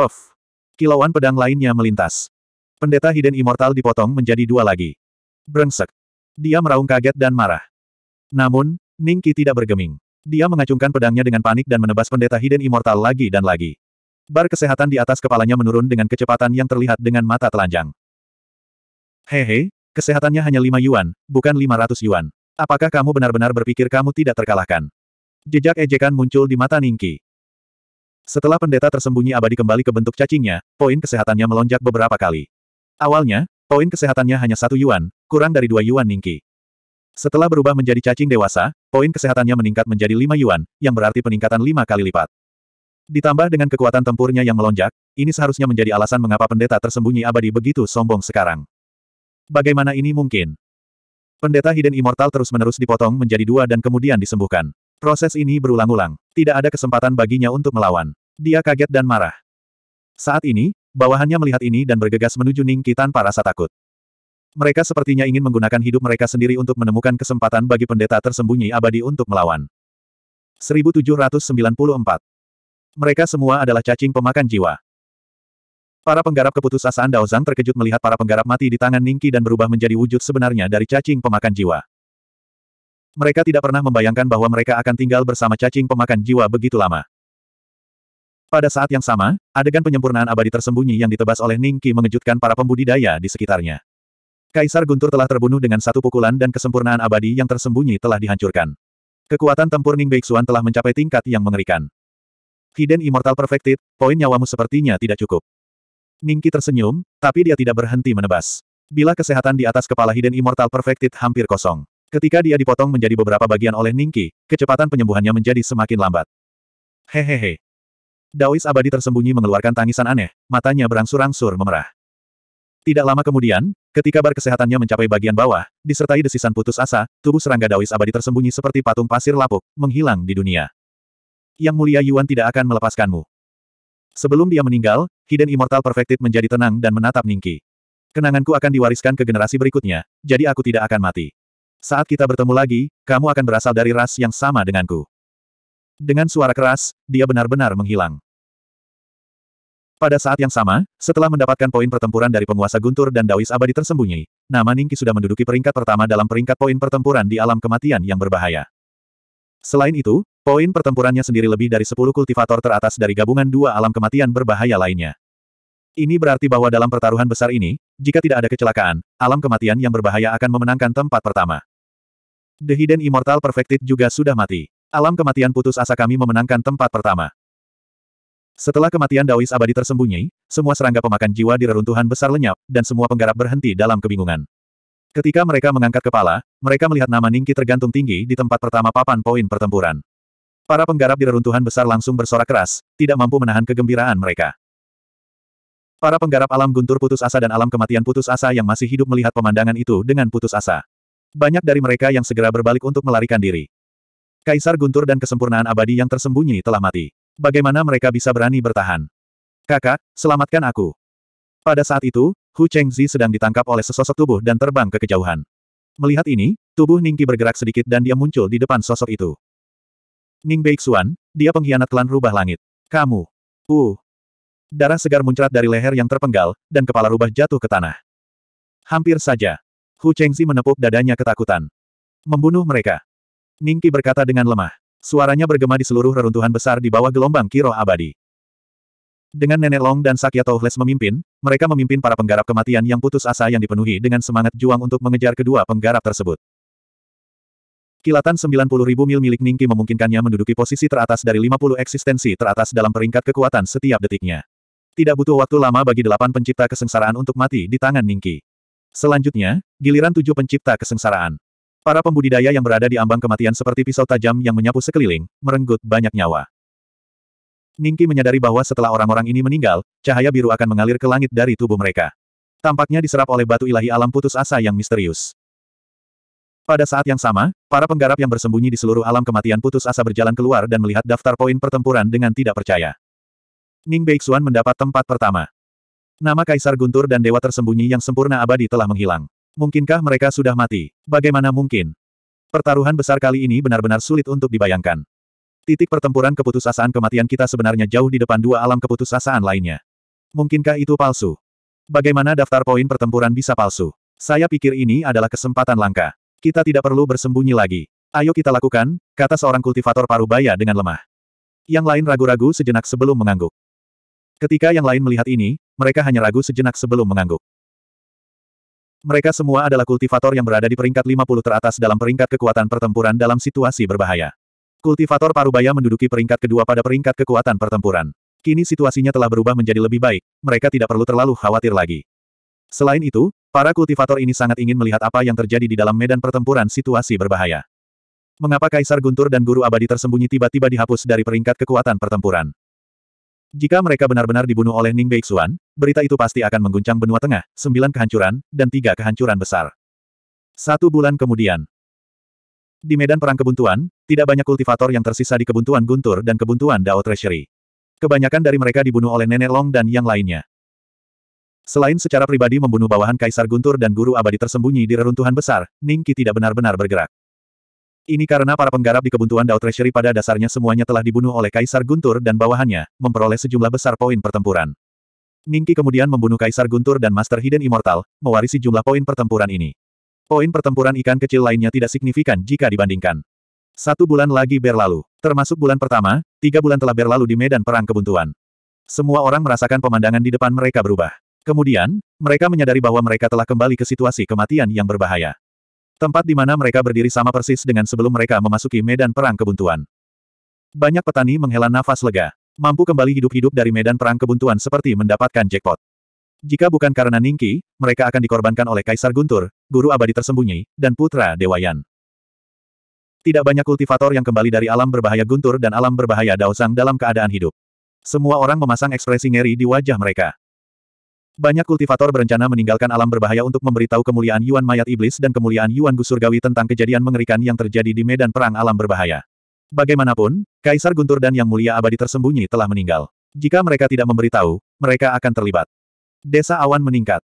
Off. Kilauan pedang lainnya melintas. Pendeta Hidden Immortal dipotong menjadi dua lagi. Brengsek. Dia meraung kaget dan marah. Namun, Ningki tidak bergeming. Dia mengacungkan pedangnya dengan panik dan menebas pendeta Hidden Immortal lagi dan lagi. Bar kesehatan di atas kepalanya menurun dengan kecepatan yang terlihat dengan mata telanjang. Hehe, kesehatannya hanya 5 yuan, bukan 500 yuan. Apakah kamu benar-benar berpikir kamu tidak terkalahkan? Jejak ejekan muncul di mata Ningki. Setelah pendeta tersembunyi abadi kembali ke bentuk cacingnya, poin kesehatannya melonjak beberapa kali. Awalnya, poin kesehatannya hanya satu yuan, kurang dari dua yuan Ningki. Setelah berubah menjadi cacing dewasa, poin kesehatannya meningkat menjadi lima yuan, yang berarti peningkatan lima kali lipat. Ditambah dengan kekuatan tempurnya yang melonjak, ini seharusnya menjadi alasan mengapa pendeta tersembunyi abadi begitu sombong sekarang. Bagaimana ini mungkin? Pendeta Hidden Immortal terus-menerus dipotong menjadi dua dan kemudian disembuhkan. Proses ini berulang-ulang. Tidak ada kesempatan baginya untuk melawan. Dia kaget dan marah. Saat ini, bawahannya melihat ini dan bergegas menuju Ningki tanpa rasa takut. Mereka sepertinya ingin menggunakan hidup mereka sendiri untuk menemukan kesempatan bagi pendeta tersembunyi abadi untuk melawan. 1794. Mereka semua adalah cacing pemakan jiwa. Para penggarap keputusasaan Daozang terkejut melihat para penggarap mati di tangan Ningki dan berubah menjadi wujud sebenarnya dari cacing pemakan jiwa. Mereka tidak pernah membayangkan bahwa mereka akan tinggal bersama cacing pemakan jiwa begitu lama. Pada saat yang sama, adegan penyempurnaan abadi tersembunyi yang ditebas oleh Ningki mengejutkan para pembudidaya di sekitarnya. Kaisar Guntur telah terbunuh dengan satu pukulan dan kesempurnaan abadi yang tersembunyi telah dihancurkan. Kekuatan tempur Ning Beixuan telah mencapai tingkat yang mengerikan. Hidden Immortal Perfected, poin nyawamu sepertinya tidak cukup. Ningki tersenyum, tapi dia tidak berhenti menebas. Bila kesehatan di atas kepala Hidden Immortal Perfected hampir kosong. Ketika dia dipotong menjadi beberapa bagian oleh Ningki, kecepatan penyembuhannya menjadi semakin lambat. Hehehe. Daois abadi tersembunyi mengeluarkan tangisan aneh, matanya berangsur-angsur memerah. Tidak lama kemudian, ketika bar kesehatannya mencapai bagian bawah, disertai desisan putus asa, tubuh serangga Dawis abadi tersembunyi seperti patung pasir lapuk, menghilang di dunia. Yang mulia Yuan tidak akan melepaskanmu. Sebelum dia meninggal, Hidden Immortal Perfected menjadi tenang dan menatap Ningki. Kenanganku akan diwariskan ke generasi berikutnya, jadi aku tidak akan mati. Saat kita bertemu lagi, kamu akan berasal dari ras yang sama denganku. Dengan suara keras, dia benar-benar menghilang. Pada saat yang sama, setelah mendapatkan poin pertempuran dari penguasa Guntur dan Dawis Abadi tersembunyi, nama Ningki sudah menduduki peringkat pertama dalam peringkat poin pertempuran di alam kematian yang berbahaya. Selain itu, poin pertempurannya sendiri lebih dari 10 kultivator teratas dari gabungan dua alam kematian berbahaya lainnya. Ini berarti bahwa dalam pertaruhan besar ini, jika tidak ada kecelakaan, alam kematian yang berbahaya akan memenangkan tempat pertama. The Hidden Immortal Perfected juga sudah mati. Alam kematian putus asa kami memenangkan tempat pertama. Setelah kematian Dawis abadi tersembunyi, semua serangga pemakan jiwa di reruntuhan besar lenyap, dan semua penggarap berhenti dalam kebingungan. Ketika mereka mengangkat kepala, mereka melihat nama Ningki tergantung tinggi di tempat pertama papan poin pertempuran. Para penggarap di reruntuhan besar langsung bersorak keras, tidak mampu menahan kegembiraan mereka. Para penggarap alam guntur putus asa dan alam kematian putus asa yang masih hidup melihat pemandangan itu dengan putus asa. Banyak dari mereka yang segera berbalik untuk melarikan diri. Kaisar Guntur dan kesempurnaan abadi yang tersembunyi telah mati. Bagaimana mereka bisa berani bertahan? Kakak, selamatkan aku. Pada saat itu, Hu Chengzi sedang ditangkap oleh sesosok tubuh dan terbang ke kejauhan. Melihat ini, tubuh Ningki bergerak sedikit dan dia muncul di depan sosok itu. Ning Beixuan, dia pengkhianat klan rubah langit. Kamu. Uh. Darah segar muncrat dari leher yang terpenggal, dan kepala rubah jatuh ke tanah. Hampir saja. Hu Chengzi menepuk dadanya ketakutan. Membunuh mereka. Ningki berkata dengan lemah. Suaranya bergema di seluruh reruntuhan besar di bawah gelombang kiroh abadi. Dengan Nenek Long dan Sakya Touhles memimpin, mereka memimpin para penggarap kematian yang putus asa yang dipenuhi dengan semangat juang untuk mengejar kedua penggarap tersebut. Kilatan 90 ribu mil milik Ningki memungkinkannya menduduki posisi teratas dari 50 eksistensi teratas dalam peringkat kekuatan setiap detiknya. Tidak butuh waktu lama bagi delapan pencipta kesengsaraan untuk mati di tangan Ningki. Selanjutnya, giliran tujuh pencipta kesengsaraan. Para pembudidaya yang berada di ambang kematian seperti pisau tajam yang menyapu sekeliling, merenggut banyak nyawa. Ningki menyadari bahwa setelah orang-orang ini meninggal, cahaya biru akan mengalir ke langit dari tubuh mereka. Tampaknya diserap oleh batu ilahi alam putus asa yang misterius. Pada saat yang sama, para penggarap yang bersembunyi di seluruh alam kematian putus asa berjalan keluar dan melihat daftar poin pertempuran dengan tidak percaya. Ning Beixuan mendapat tempat pertama. Nama Kaisar Guntur dan Dewa Tersembunyi yang sempurna abadi telah menghilang. Mungkinkah mereka sudah mati? Bagaimana mungkin? Pertaruhan besar kali ini benar-benar sulit untuk dibayangkan. Titik pertempuran keputusasaan kematian kita sebenarnya jauh di depan dua alam keputusasaan lainnya. Mungkinkah itu palsu? Bagaimana daftar poin pertempuran bisa palsu? Saya pikir ini adalah kesempatan langka. Kita tidak perlu bersembunyi lagi. Ayo kita lakukan, kata seorang kultivator parubaya dengan lemah. Yang lain ragu-ragu sejenak sebelum mengangguk. Ketika yang lain melihat ini, mereka hanya ragu sejenak sebelum mengangguk. Mereka semua adalah kultivator yang berada di peringkat 50 teratas dalam peringkat kekuatan pertempuran dalam situasi berbahaya. Kultivator Parubaya menduduki peringkat kedua pada peringkat kekuatan pertempuran. Kini situasinya telah berubah menjadi lebih baik, mereka tidak perlu terlalu khawatir lagi. Selain itu, para kultivator ini sangat ingin melihat apa yang terjadi di dalam medan pertempuran situasi berbahaya. Mengapa Kaisar Guntur dan Guru Abadi tersembunyi tiba-tiba dihapus dari peringkat kekuatan pertempuran? Jika mereka benar-benar dibunuh oleh Ning Beixuan, berita itu pasti akan mengguncang benua tengah, sembilan kehancuran, dan tiga kehancuran besar. Satu bulan kemudian. Di medan perang kebuntuan, tidak banyak kultivator yang tersisa di kebuntuan Guntur dan kebuntuan Dao Treasury. Kebanyakan dari mereka dibunuh oleh Nenek Long dan yang lainnya. Selain secara pribadi membunuh bawahan Kaisar Guntur dan guru abadi tersembunyi di reruntuhan besar, Ningki tidak benar-benar bergerak. Ini karena para penggarap di kebuntuan Dao Treasury pada dasarnya semuanya telah dibunuh oleh Kaisar Guntur dan bawahannya, memperoleh sejumlah besar poin pertempuran. Ningki kemudian membunuh Kaisar Guntur dan Master Hidden Immortal, mewarisi jumlah poin pertempuran ini. Poin pertempuran ikan kecil lainnya tidak signifikan jika dibandingkan. Satu bulan lagi berlalu. Termasuk bulan pertama, tiga bulan telah berlalu di medan perang kebuntuan. Semua orang merasakan pemandangan di depan mereka berubah. Kemudian, mereka menyadari bahwa mereka telah kembali ke situasi kematian yang berbahaya. Tempat di mana mereka berdiri sama persis dengan sebelum mereka memasuki medan perang kebuntuan. Banyak petani menghela nafas lega. Mampu kembali hidup-hidup dari medan perang kebuntuan seperti mendapatkan jackpot. Jika bukan karena Ningki, mereka akan dikorbankan oleh Kaisar Guntur, Guru Abadi Tersembunyi, dan Putra Dewayan. Tidak banyak kultivator yang kembali dari alam berbahaya Guntur dan alam berbahaya Daosang dalam keadaan hidup. Semua orang memasang ekspresi ngeri di wajah mereka. Banyak kultivator berencana meninggalkan alam berbahaya untuk memberitahu kemuliaan Yuan Mayat Iblis dan kemuliaan Yuan Gu Surgawi tentang kejadian mengerikan yang terjadi di medan perang alam berbahaya. Bagaimanapun, Kaisar Guntur dan Yang Mulia Abadi tersembunyi telah meninggal. Jika mereka tidak memberitahu, mereka akan terlibat. Desa awan meningkat.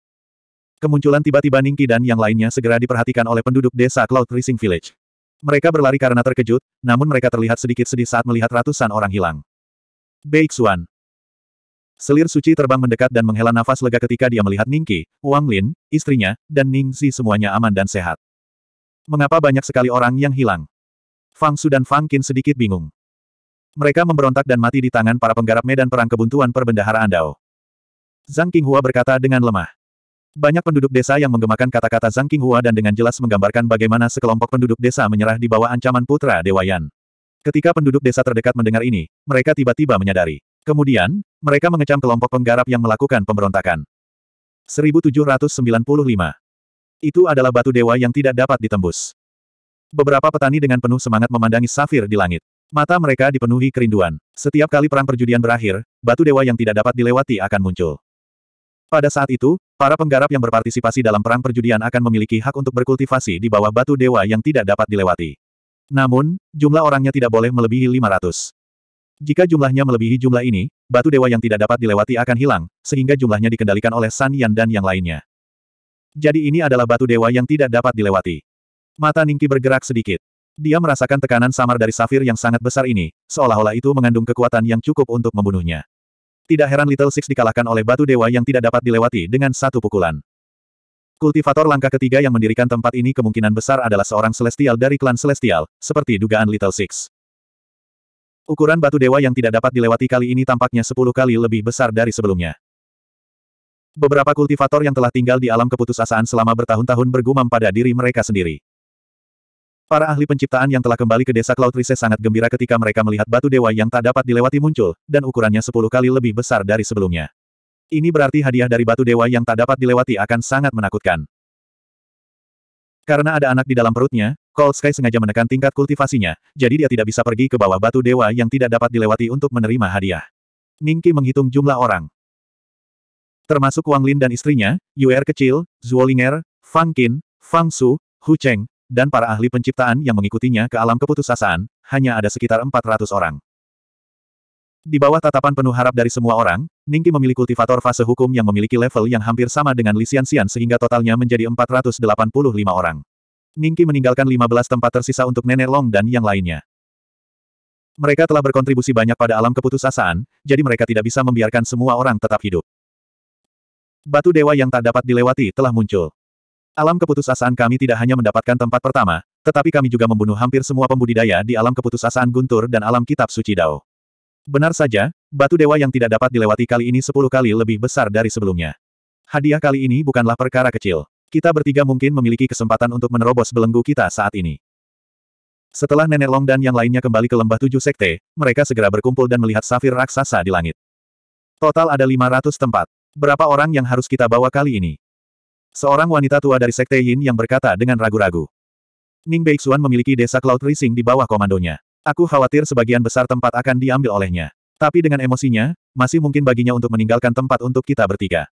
Kemunculan tiba-tiba Ningki dan yang lainnya segera diperhatikan oleh penduduk desa Cloud Rising Village. Mereka berlari karena terkejut, namun mereka terlihat sedikit sedih saat melihat ratusan orang hilang. Beixuan, Selir suci terbang mendekat dan menghela nafas lega ketika dia melihat Ningki, Wang Lin, istrinya, dan Ning Zi semuanya aman dan sehat. Mengapa banyak sekali orang yang hilang? Fang Su dan Fang Qin sedikit bingung. Mereka memberontak dan mati di tangan para penggarap medan perang kebuntuan perbendaharaan Dao. Zhang Qinghua berkata dengan lemah. Banyak penduduk desa yang menggemakan kata-kata Zhang Qinghua dan dengan jelas menggambarkan bagaimana sekelompok penduduk desa menyerah di bawah ancaman putra Dewayan. Ketika penduduk desa terdekat mendengar ini, mereka tiba-tiba menyadari. Kemudian, mereka mengecam kelompok penggarap yang melakukan pemberontakan. 1795. Itu adalah batu dewa yang tidak dapat ditembus. Beberapa petani dengan penuh semangat memandangi safir di langit. Mata mereka dipenuhi kerinduan. Setiap kali perang perjudian berakhir, batu dewa yang tidak dapat dilewati akan muncul. Pada saat itu, para penggarap yang berpartisipasi dalam perang perjudian akan memiliki hak untuk berkultivasi di bawah batu dewa yang tidak dapat dilewati. Namun, jumlah orangnya tidak boleh melebihi 500. Jika jumlahnya melebihi jumlah ini, batu dewa yang tidak dapat dilewati akan hilang, sehingga jumlahnya dikendalikan oleh San Yan dan yang lainnya. Jadi ini adalah batu dewa yang tidak dapat dilewati. Mata Ningki bergerak sedikit. Dia merasakan tekanan samar dari safir yang sangat besar ini, seolah-olah itu mengandung kekuatan yang cukup untuk membunuhnya. Tidak heran Little Six dikalahkan oleh batu dewa yang tidak dapat dilewati dengan satu pukulan. Kultivator langkah ketiga yang mendirikan tempat ini kemungkinan besar adalah seorang Celestial dari klan Celestial, seperti dugaan Little Six. Ukuran batu dewa yang tidak dapat dilewati kali ini tampaknya sepuluh kali lebih besar dari sebelumnya. Beberapa kultivator yang telah tinggal di alam keputusasaan selama bertahun-tahun bergumam pada diri mereka sendiri. Para ahli penciptaan yang telah kembali ke desa Cloud Rise sangat gembira ketika mereka melihat batu dewa yang tak dapat dilewati muncul, dan ukurannya sepuluh kali lebih besar dari sebelumnya. Ini berarti hadiah dari batu dewa yang tak dapat dilewati akan sangat menakutkan. Karena ada anak di dalam perutnya, Cold Sky sengaja menekan tingkat kultivasinya, jadi dia tidak bisa pergi ke bawah batu dewa yang tidak dapat dilewati untuk menerima hadiah. Ningki menghitung jumlah orang. Termasuk Wang Lin dan istrinya, Yuer kecil, Zuolinger, Fang Qin, Fang Su, Hu Cheng, dan para ahli penciptaan yang mengikutinya ke alam keputusasaan, hanya ada sekitar 400 orang. Di bawah tatapan penuh harap dari semua orang, Ningki memilih kultivator fase hukum yang memiliki level yang hampir sama dengan Lisian Xian sehingga totalnya menjadi 485 orang. Ningki meninggalkan 15 tempat tersisa untuk Nenek Long dan yang lainnya. Mereka telah berkontribusi banyak pada alam keputusasaan, jadi mereka tidak bisa membiarkan semua orang tetap hidup. Batu dewa yang tak dapat dilewati telah muncul. Alam keputusasaan kami tidak hanya mendapatkan tempat pertama, tetapi kami juga membunuh hampir semua pembudidaya di alam keputusasaan Guntur dan alam kitab suci Dao. Benar saja, batu dewa yang tidak dapat dilewati kali ini sepuluh kali lebih besar dari sebelumnya. Hadiah kali ini bukanlah perkara kecil. Kita bertiga mungkin memiliki kesempatan untuk menerobos belenggu kita saat ini. Setelah Nenek Long dan yang lainnya kembali ke lembah tujuh sekte, mereka segera berkumpul dan melihat safir raksasa di langit. Total ada 500 tempat. Berapa orang yang harus kita bawa kali ini? Seorang wanita tua dari sekte Yin yang berkata dengan ragu-ragu. Ning Beixuan memiliki desa Cloud Rising di bawah komandonya. Aku khawatir sebagian besar tempat akan diambil olehnya. Tapi dengan emosinya, masih mungkin baginya untuk meninggalkan tempat untuk kita bertiga.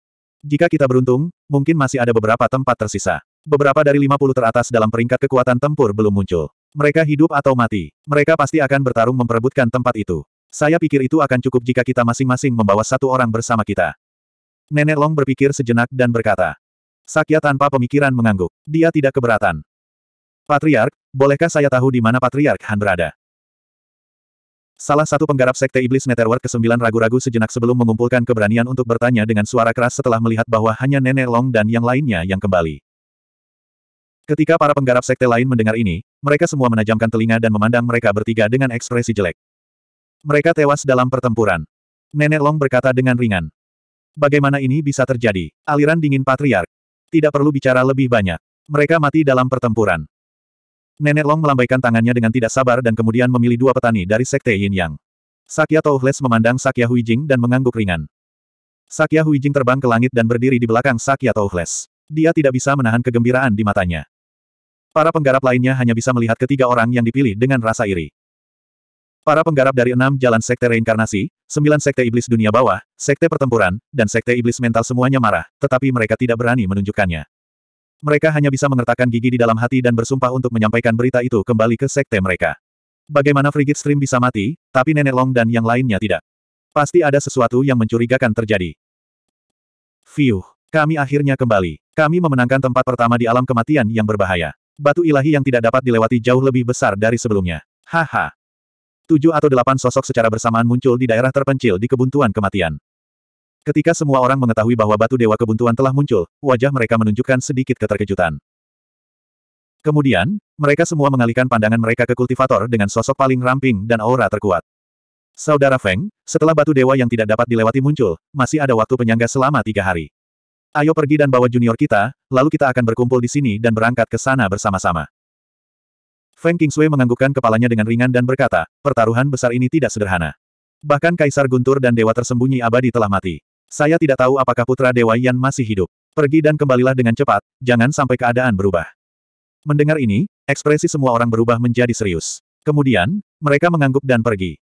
Jika kita beruntung, mungkin masih ada beberapa tempat tersisa. Beberapa dari 50 teratas dalam peringkat kekuatan tempur belum muncul. Mereka hidup atau mati. Mereka pasti akan bertarung memperebutkan tempat itu. Saya pikir itu akan cukup jika kita masing-masing membawa satu orang bersama kita. Nenek Long berpikir sejenak dan berkata. Sakya tanpa pemikiran mengangguk. Dia tidak keberatan. Patriark, bolehkah saya tahu di mana Patriark Han berada? Salah satu penggarap Sekte Iblis Netherworld ke-9 ragu-ragu sejenak sebelum mengumpulkan keberanian untuk bertanya dengan suara keras setelah melihat bahwa hanya Nenek Long dan yang lainnya yang kembali. Ketika para penggarap sekte lain mendengar ini, mereka semua menajamkan telinga dan memandang mereka bertiga dengan ekspresi jelek. Mereka tewas dalam pertempuran. Nenek Long berkata dengan ringan. Bagaimana ini bisa terjadi? Aliran dingin patriark. Tidak perlu bicara lebih banyak. Mereka mati dalam pertempuran. Nenek Long melambaikan tangannya dengan tidak sabar dan kemudian memilih dua petani dari Sekte Yin Yang. Sakya Touhles memandang Sakya Huijing dan mengangguk ringan. Sakya Huijing terbang ke langit dan berdiri di belakang Sakya Touhles. Dia tidak bisa menahan kegembiraan di matanya. Para penggarap lainnya hanya bisa melihat ketiga orang yang dipilih dengan rasa iri. Para penggarap dari enam jalan Sekte Reinkarnasi, sembilan Sekte Iblis Dunia Bawah, Sekte Pertempuran, dan Sekte Iblis Mental semuanya marah, tetapi mereka tidak berani menunjukkannya. Mereka hanya bisa mengertakkan gigi di dalam hati dan bersumpah untuk menyampaikan berita itu kembali ke sekte mereka. Bagaimana Frigid Stream bisa mati, tapi Nenek Long dan yang lainnya tidak? Pasti ada sesuatu yang mencurigakan terjadi. Fiuh, kami akhirnya kembali. Kami memenangkan tempat pertama di alam kematian yang berbahaya. Batu ilahi yang tidak dapat dilewati jauh lebih besar dari sebelumnya. Haha. Tujuh atau delapan sosok secara bersamaan muncul di daerah terpencil di kebuntuan kematian. Ketika semua orang mengetahui bahwa batu dewa kebuntuan telah muncul, wajah mereka menunjukkan sedikit keterkejutan. Kemudian, mereka semua mengalihkan pandangan mereka ke kultivator dengan sosok paling ramping dan aura terkuat. Saudara Feng, setelah batu dewa yang tidak dapat dilewati muncul, masih ada waktu penyangga selama tiga hari. Ayo pergi dan bawa junior kita, lalu kita akan berkumpul di sini dan berangkat ke sana bersama-sama. Feng Kingsway menganggukkan kepalanya dengan ringan dan berkata, pertaruhan besar ini tidak sederhana. Bahkan Kaisar Guntur dan Dewa Tersembunyi Abadi telah mati. Saya tidak tahu apakah putra Dewa Yan masih hidup. Pergi dan kembalilah dengan cepat, jangan sampai keadaan berubah. Mendengar ini, ekspresi semua orang berubah menjadi serius. Kemudian, mereka mengangguk dan pergi.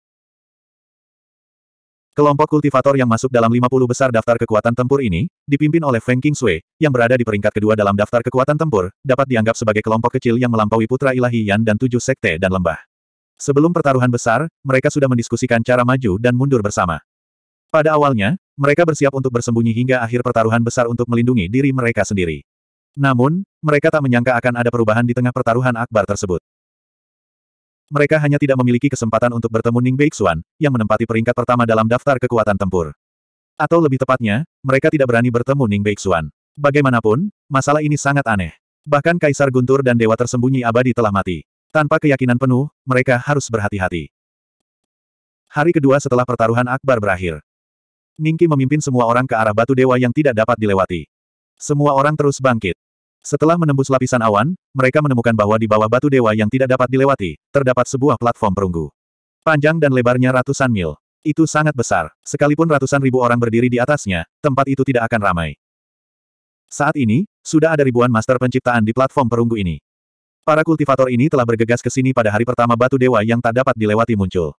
Kelompok kultivator yang masuk dalam 50 besar daftar kekuatan tempur ini, dipimpin oleh Feng Qingsui, yang berada di peringkat kedua dalam daftar kekuatan tempur, dapat dianggap sebagai kelompok kecil yang melampaui putra ilahi Yan dan tujuh sekte dan lembah. Sebelum pertaruhan besar, mereka sudah mendiskusikan cara maju dan mundur bersama. Pada awalnya, mereka bersiap untuk bersembunyi hingga akhir pertaruhan besar untuk melindungi diri mereka sendiri. Namun, mereka tak menyangka akan ada perubahan di tengah pertaruhan akbar tersebut. Mereka hanya tidak memiliki kesempatan untuk bertemu Ning Beixuan, yang menempati peringkat pertama dalam daftar kekuatan tempur. Atau lebih tepatnya, mereka tidak berani bertemu Ning Beixuan. Bagaimanapun, masalah ini sangat aneh. Bahkan Kaisar Guntur dan Dewa Tersembunyi Abadi telah mati. Tanpa keyakinan penuh, mereka harus berhati-hati. Hari kedua setelah pertaruhan akbar berakhir. Ningki memimpin semua orang ke arah batu dewa yang tidak dapat dilewati. Semua orang terus bangkit. Setelah menembus lapisan awan, mereka menemukan bahwa di bawah batu dewa yang tidak dapat dilewati, terdapat sebuah platform perunggu. Panjang dan lebarnya ratusan mil. Itu sangat besar. Sekalipun ratusan ribu orang berdiri di atasnya, tempat itu tidak akan ramai. Saat ini, sudah ada ribuan master penciptaan di platform perunggu ini. Para kultivator ini telah bergegas ke sini pada hari pertama batu dewa yang tak dapat dilewati muncul.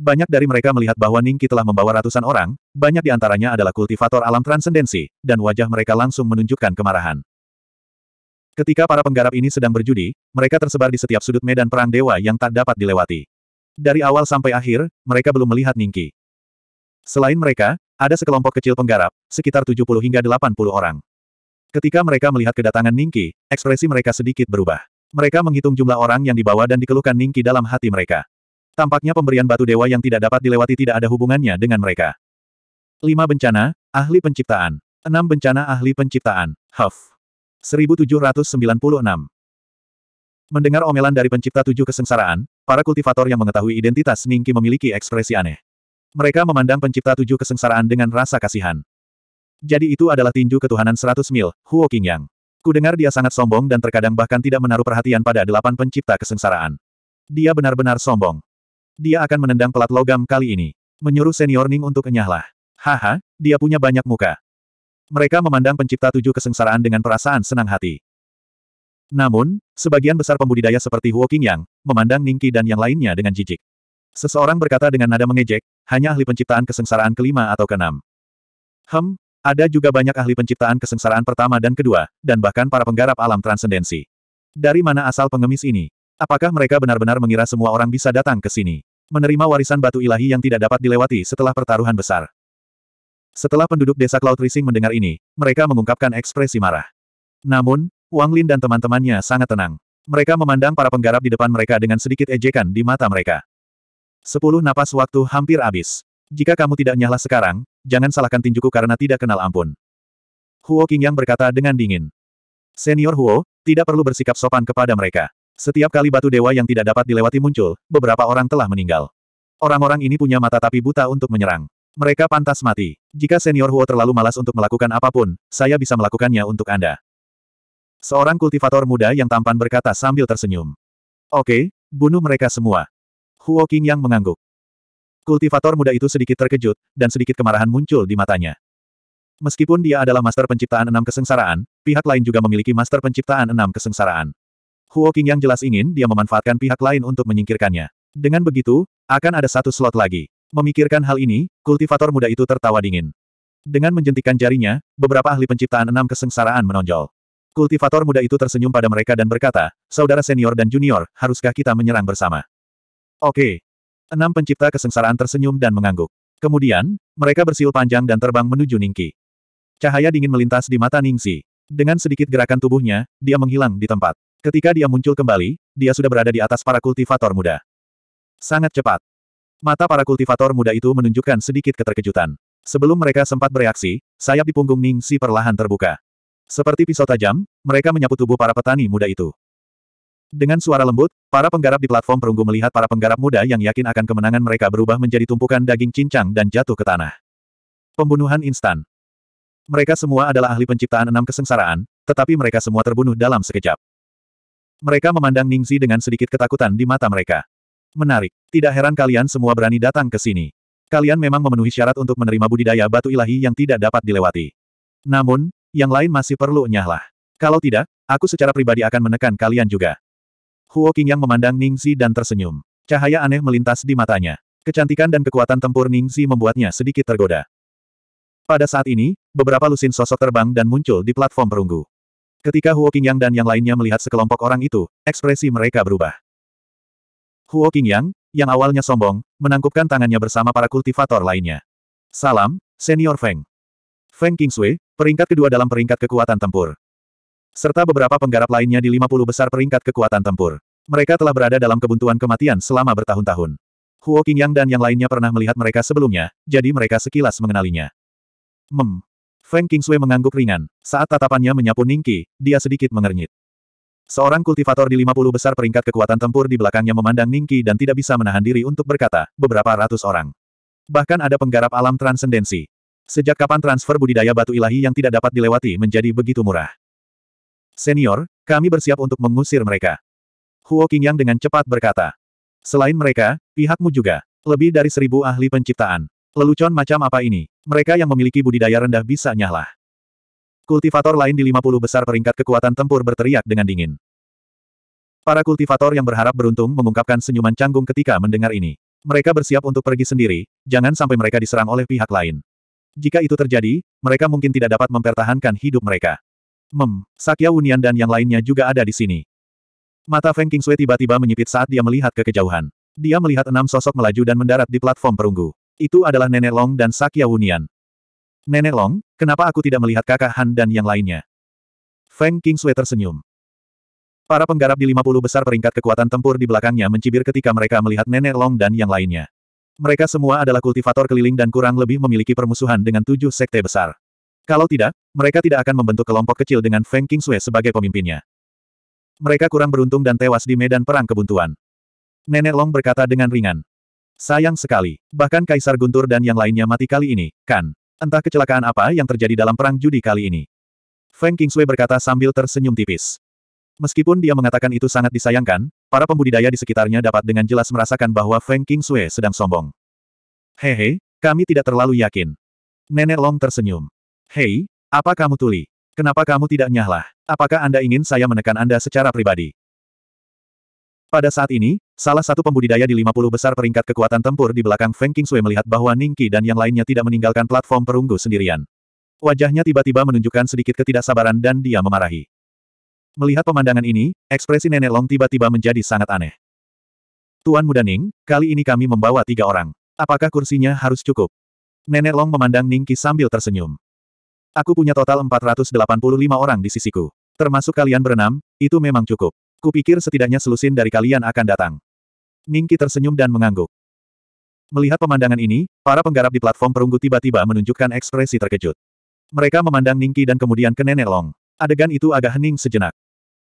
Banyak dari mereka melihat bahwa Ningki telah membawa ratusan orang, banyak di antaranya adalah kultivator alam transendensi, dan wajah mereka langsung menunjukkan kemarahan. Ketika para penggarap ini sedang berjudi, mereka tersebar di setiap sudut medan perang dewa yang tak dapat dilewati. Dari awal sampai akhir, mereka belum melihat Ningki. Selain mereka, ada sekelompok kecil penggarap, sekitar 70 hingga 80 orang. Ketika mereka melihat kedatangan Ningki, ekspresi mereka sedikit berubah. Mereka menghitung jumlah orang yang dibawa dan dikeluhkan Ningki dalam hati mereka. Tampaknya pemberian batu dewa yang tidak dapat dilewati tidak ada hubungannya dengan mereka. 5 bencana, ahli penciptaan. 6 bencana ahli penciptaan. Huff. 1796. Mendengar omelan dari pencipta tujuh kesengsaraan, para kultivator yang mengetahui identitas Ningki memiliki ekspresi aneh. Mereka memandang pencipta tujuh kesengsaraan dengan rasa kasihan. Jadi itu adalah tinju ketuhanan seratus mil, Huo Qingyang. Kudengar dia sangat sombong dan terkadang bahkan tidak menaruh perhatian pada delapan pencipta kesengsaraan. Dia benar-benar sombong. Dia akan menendang pelat logam kali ini. Menyuruh senior Ning untuk enyahlah. Haha, dia punya banyak muka. Mereka memandang pencipta tujuh kesengsaraan dengan perasaan senang hati. Namun, sebagian besar pembudidaya seperti Huo Qingyang, memandang Ningki dan yang lainnya dengan jijik. Seseorang berkata dengan nada mengejek, hanya ahli penciptaan kesengsaraan kelima atau keenam. Hem, ada juga banyak ahli penciptaan kesengsaraan pertama dan kedua, dan bahkan para penggarap alam transendensi. Dari mana asal pengemis ini? Apakah mereka benar-benar mengira semua orang bisa datang ke sini? Menerima warisan batu ilahi yang tidak dapat dilewati setelah pertaruhan besar. Setelah penduduk desa Cloud Rising mendengar ini, mereka mengungkapkan ekspresi marah. Namun, Wang Lin dan teman-temannya sangat tenang. Mereka memandang para penggarap di depan mereka dengan sedikit ejekan di mata mereka. Sepuluh napas waktu hampir habis. Jika kamu tidak nyala sekarang, jangan salahkan tinjuku karena tidak kenal ampun. Huo Qingyang berkata dengan dingin. Senior Huo, tidak perlu bersikap sopan kepada mereka. Setiap kali batu dewa yang tidak dapat dilewati muncul, beberapa orang telah meninggal. Orang-orang ini punya mata tapi buta untuk menyerang. Mereka pantas mati. Jika senior Huo terlalu malas untuk melakukan apa pun, saya bisa melakukannya untuk Anda. Seorang kultivator muda yang tampan berkata sambil tersenyum. Oke, bunuh mereka semua. Huo King yang mengangguk. Kultivator muda itu sedikit terkejut, dan sedikit kemarahan muncul di matanya. Meskipun dia adalah master penciptaan enam kesengsaraan, pihak lain juga memiliki master penciptaan enam kesengsaraan. Huo King yang jelas ingin dia memanfaatkan pihak lain untuk menyingkirkannya. Dengan begitu, akan ada satu slot lagi. Memikirkan hal ini, kultivator muda itu tertawa dingin. Dengan menjentikan jarinya, beberapa ahli penciptaan enam kesengsaraan menonjol. Kultivator muda itu tersenyum pada mereka dan berkata, saudara senior dan junior, haruskah kita menyerang bersama? Oke. Enam pencipta kesengsaraan tersenyum dan mengangguk. Kemudian, mereka bersiul panjang dan terbang menuju Ningki. Cahaya dingin melintas di mata Ningxi. Dengan sedikit gerakan tubuhnya, dia menghilang di tempat. Ketika dia muncul kembali, dia sudah berada di atas para kultivator muda. Sangat cepat. Mata para kultivator muda itu menunjukkan sedikit keterkejutan. Sebelum mereka sempat bereaksi, sayap di punggung Ningxi perlahan terbuka. Seperti pisau tajam, mereka menyapu tubuh para petani muda itu. Dengan suara lembut, para penggarap di platform perunggu melihat para penggarap muda yang yakin akan kemenangan mereka berubah menjadi tumpukan daging cincang dan jatuh ke tanah. Pembunuhan instan. Mereka semua adalah ahli penciptaan enam kesengsaraan, tetapi mereka semua terbunuh dalam sekejap. Mereka memandang Ningxi dengan sedikit ketakutan di mata mereka. Menarik. Tidak heran kalian semua berani datang ke sini. Kalian memang memenuhi syarat untuk menerima budidaya batu ilahi yang tidak dapat dilewati. Namun, yang lain masih perlu nyahlah. Kalau tidak, aku secara pribadi akan menekan kalian juga. Huo Qingyang memandang Ningxi dan tersenyum. Cahaya aneh melintas di matanya. Kecantikan dan kekuatan tempur Ningxi membuatnya sedikit tergoda. Pada saat ini, beberapa lusin sosok terbang dan muncul di platform perunggu. Ketika Huo Qingyang dan yang lainnya melihat sekelompok orang itu, ekspresi mereka berubah. Huo Qingyang, yang awalnya sombong, menangkupkan tangannya bersama para kultivator lainnya. Salam, Senior Feng. Feng Kingsui, peringkat kedua dalam peringkat kekuatan tempur. Serta beberapa penggarap lainnya di 50 besar peringkat kekuatan tempur. Mereka telah berada dalam kebuntuan kematian selama bertahun-tahun. Huo Qingyang dan yang lainnya pernah melihat mereka sebelumnya, jadi mereka sekilas mengenalinya. Mem. Feng Kingsui mengangguk ringan. Saat tatapannya menyapu Ningki, dia sedikit mengernyit. Seorang kultivator di 50 besar peringkat kekuatan tempur di belakangnya memandang Ningki dan tidak bisa menahan diri untuk berkata, beberapa ratus orang. Bahkan ada penggarap alam transendensi. Sejak kapan transfer budidaya batu ilahi yang tidak dapat dilewati menjadi begitu murah? Senior, kami bersiap untuk mengusir mereka. Huo Qingyang dengan cepat berkata. Selain mereka, pihakmu juga. Lebih dari seribu ahli penciptaan. Lelucon macam apa ini? Mereka yang memiliki budidaya rendah bisa nyahlah. Kultivator lain di 50 besar peringkat kekuatan tempur berteriak dengan dingin. Para kultivator yang berharap beruntung mengungkapkan senyuman canggung ketika mendengar ini. Mereka bersiap untuk pergi sendiri, jangan sampai mereka diserang oleh pihak lain. Jika itu terjadi, mereka mungkin tidak dapat mempertahankan hidup mereka. Mem, Sakya Wunian dan yang lainnya juga ada di sini. Mata Feng Qingsui tiba-tiba menyipit saat dia melihat ke kejauhan. Dia melihat enam sosok melaju dan mendarat di platform perunggu. Itu adalah Nenek Long dan Sakya Wunian. Nenek Long, kenapa aku tidak melihat kakak Han dan yang lainnya? Feng Qingsui tersenyum. Para penggarap di 50 besar peringkat kekuatan tempur di belakangnya mencibir ketika mereka melihat Nenek Long dan yang lainnya. Mereka semua adalah kultivator keliling dan kurang lebih memiliki permusuhan dengan tujuh sekte besar. Kalau tidak, mereka tidak akan membentuk kelompok kecil dengan Feng Qingsui sebagai pemimpinnya. Mereka kurang beruntung dan tewas di medan perang kebuntuan. Nenek Long berkata dengan ringan. Sayang sekali, bahkan Kaisar Guntur dan yang lainnya mati kali ini, kan? Entah kecelakaan apa yang terjadi dalam perang judi kali ini. Feng Qingsui berkata sambil tersenyum tipis. Meskipun dia mengatakan itu sangat disayangkan, para pembudidaya di sekitarnya dapat dengan jelas merasakan bahwa Feng Qingsui sedang sombong. Hehe, kami tidak terlalu yakin. Nenek Long tersenyum. Hei, apa kamu tuli? Kenapa kamu tidak nyahlah? Apakah Anda ingin saya menekan Anda secara pribadi? Pada saat ini, salah satu pembudidaya di 50 besar peringkat kekuatan tempur di belakang Feng Qingsui melihat bahwa Ningqi dan yang lainnya tidak meninggalkan platform perunggu sendirian. Wajahnya tiba-tiba menunjukkan sedikit ketidaksabaran dan dia memarahi. Melihat pemandangan ini, ekspresi Nenek Long tiba-tiba menjadi sangat aneh. Tuan Muda Ning, kali ini kami membawa tiga orang. Apakah kursinya harus cukup? Nenek Long memandang Ningki sambil tersenyum. Aku punya total 485 orang di sisiku. Termasuk kalian berenam, itu memang cukup. Kupikir setidaknya selusin dari kalian akan datang. Ningki tersenyum dan mengangguk. Melihat pemandangan ini, para penggarap di platform perunggu tiba-tiba menunjukkan ekspresi terkejut. Mereka memandang Ningki dan kemudian ke Nenek Long. Adegan itu agak hening sejenak.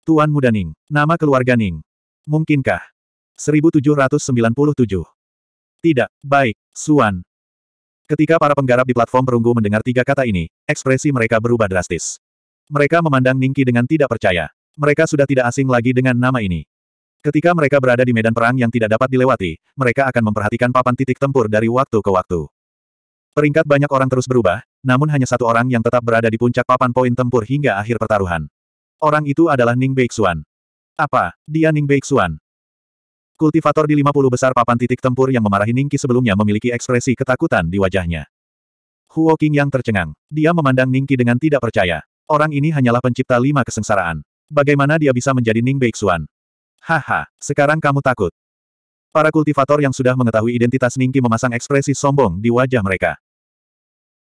Tuan Muda Ning. Nama keluarga Ning. Mungkinkah? 1797. Tidak, baik, Suan. Ketika para penggarap di platform perunggu mendengar tiga kata ini, ekspresi mereka berubah drastis. Mereka memandang Ningki dengan tidak percaya. Mereka sudah tidak asing lagi dengan nama ini. Ketika mereka berada di medan perang yang tidak dapat dilewati, mereka akan memperhatikan papan titik tempur dari waktu ke waktu. Peringkat banyak orang terus berubah, namun hanya satu orang yang tetap berada di puncak papan poin tempur hingga akhir pertaruhan. Orang itu adalah Ning Beixuan. Apa, dia Ning Beixuan? Kultivator di 50 besar papan titik tempur yang memarahi Ningki sebelumnya memiliki ekspresi ketakutan di wajahnya. Huo Qing yang tercengang. Dia memandang Ningki dengan tidak percaya. Orang ini hanyalah pencipta lima kesengsaraan. Bagaimana dia bisa menjadi Ning Beixuan? Haha, sekarang kamu takut. Para kultivator yang sudah mengetahui identitas Ningki memasang ekspresi sombong di wajah mereka.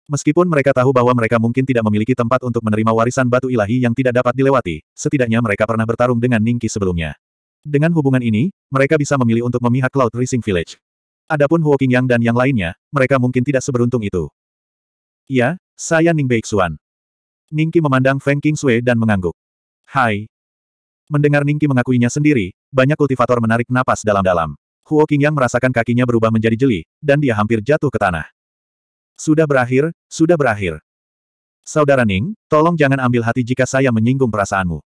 Meskipun mereka tahu bahwa mereka mungkin tidak memiliki tempat untuk menerima warisan batu ilahi yang tidak dapat dilewati, setidaknya mereka pernah bertarung dengan Ningki sebelumnya. Dengan hubungan ini, mereka bisa memilih untuk memihak Cloud Racing Village. Adapun Huo Qingyang dan yang lainnya, mereka mungkin tidak seberuntung itu. Ya, saya Ning Beixuan. Ningki memandang Feng Qingsui dan mengangguk. Hai. Mendengar Ningki mengakuinya sendiri, banyak kultivator menarik napas dalam-dalam. Huo Qingyang merasakan kakinya berubah menjadi jeli, dan dia hampir jatuh ke tanah. Sudah berakhir, sudah berakhir. Saudara Ning, tolong jangan ambil hati jika saya menyinggung perasaanmu.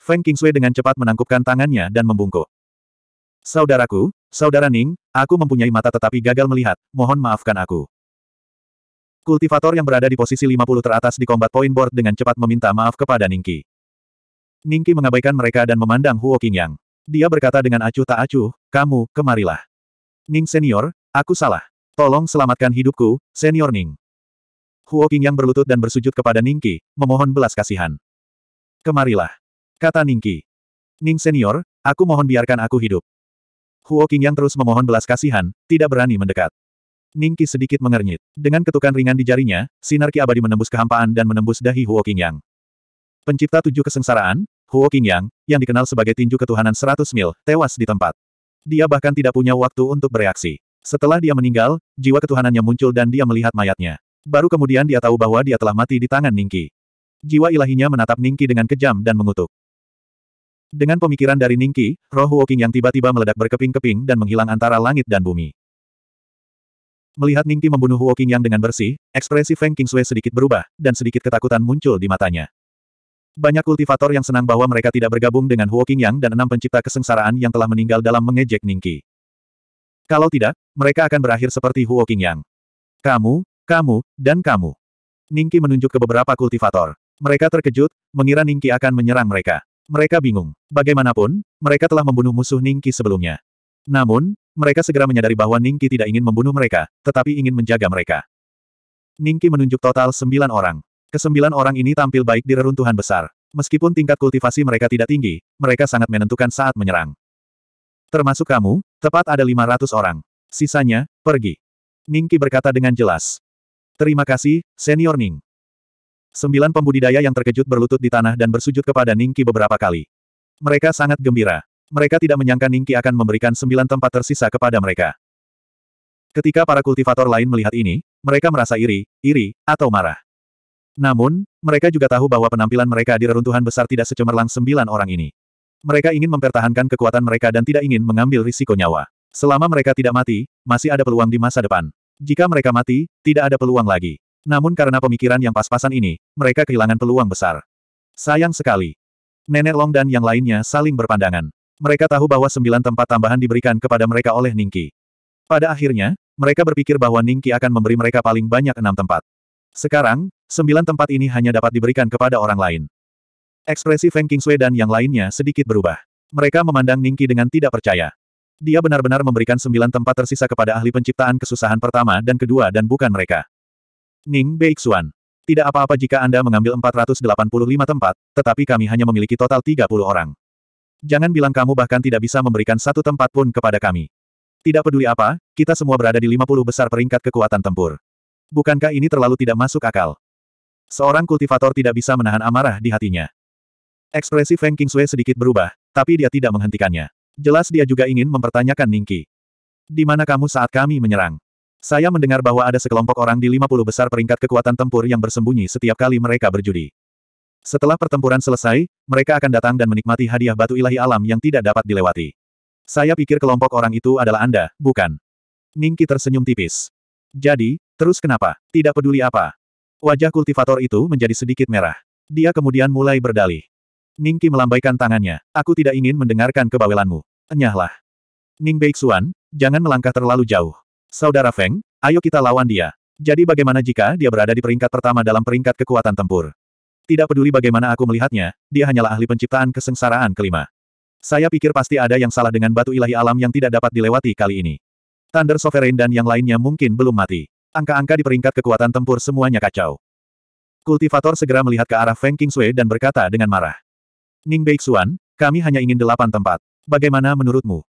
Feng Qingsui dengan cepat menangkupkan tangannya dan membungkuk. Saudaraku, Saudara Ning, aku mempunyai mata tetapi gagal melihat, mohon maafkan aku. Kultivator yang berada di posisi 50 teratas di combat point board dengan cepat meminta maaf kepada Ningki. Ningki mengabaikan mereka dan memandang Huo Qingyang. Dia berkata dengan acuh tak acuh, kamu, kemarilah. Ning senior, aku salah. Tolong selamatkan hidupku, senior Ning. Huo Qingyang berlutut dan bersujud kepada Ningki, memohon belas kasihan. Kemarilah. Kata Ningki. Ning senior, aku mohon biarkan aku hidup. Huo Qingyang terus memohon belas kasihan, tidak berani mendekat. Ningki sedikit mengernyit. Dengan ketukan ringan di jarinya, sinar ki abadi menembus kehampaan dan menembus dahi Huo Qingyang. Pencipta tujuh kesengsaraan, Huo Qingyang, yang dikenal sebagai tinju ketuhanan seratus mil, tewas di tempat. Dia bahkan tidak punya waktu untuk bereaksi. Setelah dia meninggal, jiwa ketuhanannya muncul dan dia melihat mayatnya. Baru kemudian dia tahu bahwa dia telah mati di tangan Ningki. Jiwa ilahinya menatap Ningki dengan kejam dan mengutuk. Dengan pemikiran dari Ningki, roh Woking yang tiba-tiba meledak berkeping-keping dan menghilang antara langit dan bumi. Melihat Ningki membunuh Woking yang dengan bersih, ekspresi Feng Qingsui sedikit berubah, dan sedikit ketakutan muncul di matanya. Banyak kultivator yang senang bahwa mereka tidak bergabung dengan Huo Qingyang dan enam pencipta kesengsaraan yang telah meninggal dalam mengejek Ningki. Kalau tidak, mereka akan berakhir seperti Huo Qingyang. Kamu, kamu, dan kamu. Ningki menunjuk ke beberapa kultivator. Mereka terkejut, mengira Ningki akan menyerang mereka. Mereka bingung. Bagaimanapun, mereka telah membunuh musuh Ningki sebelumnya. Namun, mereka segera menyadari bahwa Ningki tidak ingin membunuh mereka, tetapi ingin menjaga mereka. Ningki menunjuk total sembilan orang. Kesembilan orang ini tampil baik di reruntuhan besar. Meskipun tingkat kultivasi mereka tidak tinggi, mereka sangat menentukan saat menyerang. Termasuk kamu, tepat ada 500 orang. Sisanya, pergi. Ningki berkata dengan jelas. Terima kasih, Senior Ning. Sembilan pembudidaya yang terkejut berlutut di tanah dan bersujud kepada Ningki beberapa kali. Mereka sangat gembira. Mereka tidak menyangka Ningki akan memberikan sembilan tempat tersisa kepada mereka. Ketika para kultivator lain melihat ini, mereka merasa iri, iri, atau marah. Namun, mereka juga tahu bahwa penampilan mereka di reruntuhan besar tidak secemerlang sembilan orang ini. Mereka ingin mempertahankan kekuatan mereka dan tidak ingin mengambil risiko nyawa. Selama mereka tidak mati, masih ada peluang di masa depan. Jika mereka mati, tidak ada peluang lagi. Namun karena pemikiran yang pas-pasan ini, mereka kehilangan peluang besar. Sayang sekali. Nenek Long dan yang lainnya saling berpandangan. Mereka tahu bahwa sembilan tempat tambahan diberikan kepada mereka oleh Ningki. Pada akhirnya, mereka berpikir bahwa Ningki akan memberi mereka paling banyak enam tempat. Sekarang, sembilan tempat ini hanya dapat diberikan kepada orang lain. Ekspresi Feng Qingsui dan yang lainnya sedikit berubah. Mereka memandang Ningki dengan tidak percaya. Dia benar-benar memberikan sembilan tempat tersisa kepada ahli penciptaan kesusahan pertama dan kedua dan bukan mereka. Ning Beixuan. Tidak apa-apa jika Anda mengambil 485 tempat, tetapi kami hanya memiliki total 30 orang. Jangan bilang kamu bahkan tidak bisa memberikan satu tempat pun kepada kami. Tidak peduli apa, kita semua berada di 50 besar peringkat kekuatan tempur. Bukankah ini terlalu tidak masuk akal? Seorang kultivator tidak bisa menahan amarah di hatinya. Ekspresi Feng Qingsui sedikit berubah, tapi dia tidak menghentikannya. Jelas dia juga ingin mempertanyakan Ningki. Di mana kamu saat kami menyerang? Saya mendengar bahwa ada sekelompok orang di 50 besar peringkat kekuatan tempur yang bersembunyi setiap kali mereka berjudi. Setelah pertempuran selesai, mereka akan datang dan menikmati hadiah batu ilahi alam yang tidak dapat dilewati. Saya pikir kelompok orang itu adalah Anda, bukan? Ningki tersenyum tipis. Jadi, terus kenapa? Tidak peduli apa. Wajah kultivator itu menjadi sedikit merah. Dia kemudian mulai berdalih. Ningki melambaikan tangannya. Aku tidak ingin mendengarkan kebawelanmu. Enyahlah. Ning Beixuan, jangan melangkah terlalu jauh. Saudara Feng, ayo kita lawan dia. Jadi bagaimana jika dia berada di peringkat pertama dalam peringkat kekuatan tempur? Tidak peduli bagaimana aku melihatnya, dia hanyalah ahli penciptaan kesengsaraan kelima. Saya pikir pasti ada yang salah dengan batu ilahi alam yang tidak dapat dilewati kali ini. Thunder Sovereign dan yang lainnya mungkin belum mati. Angka-angka di peringkat kekuatan tempur semuanya kacau. Kultivator segera melihat ke arah Feng Kingsui dan berkata dengan marah. Ning Beixuan, kami hanya ingin delapan tempat. Bagaimana menurutmu?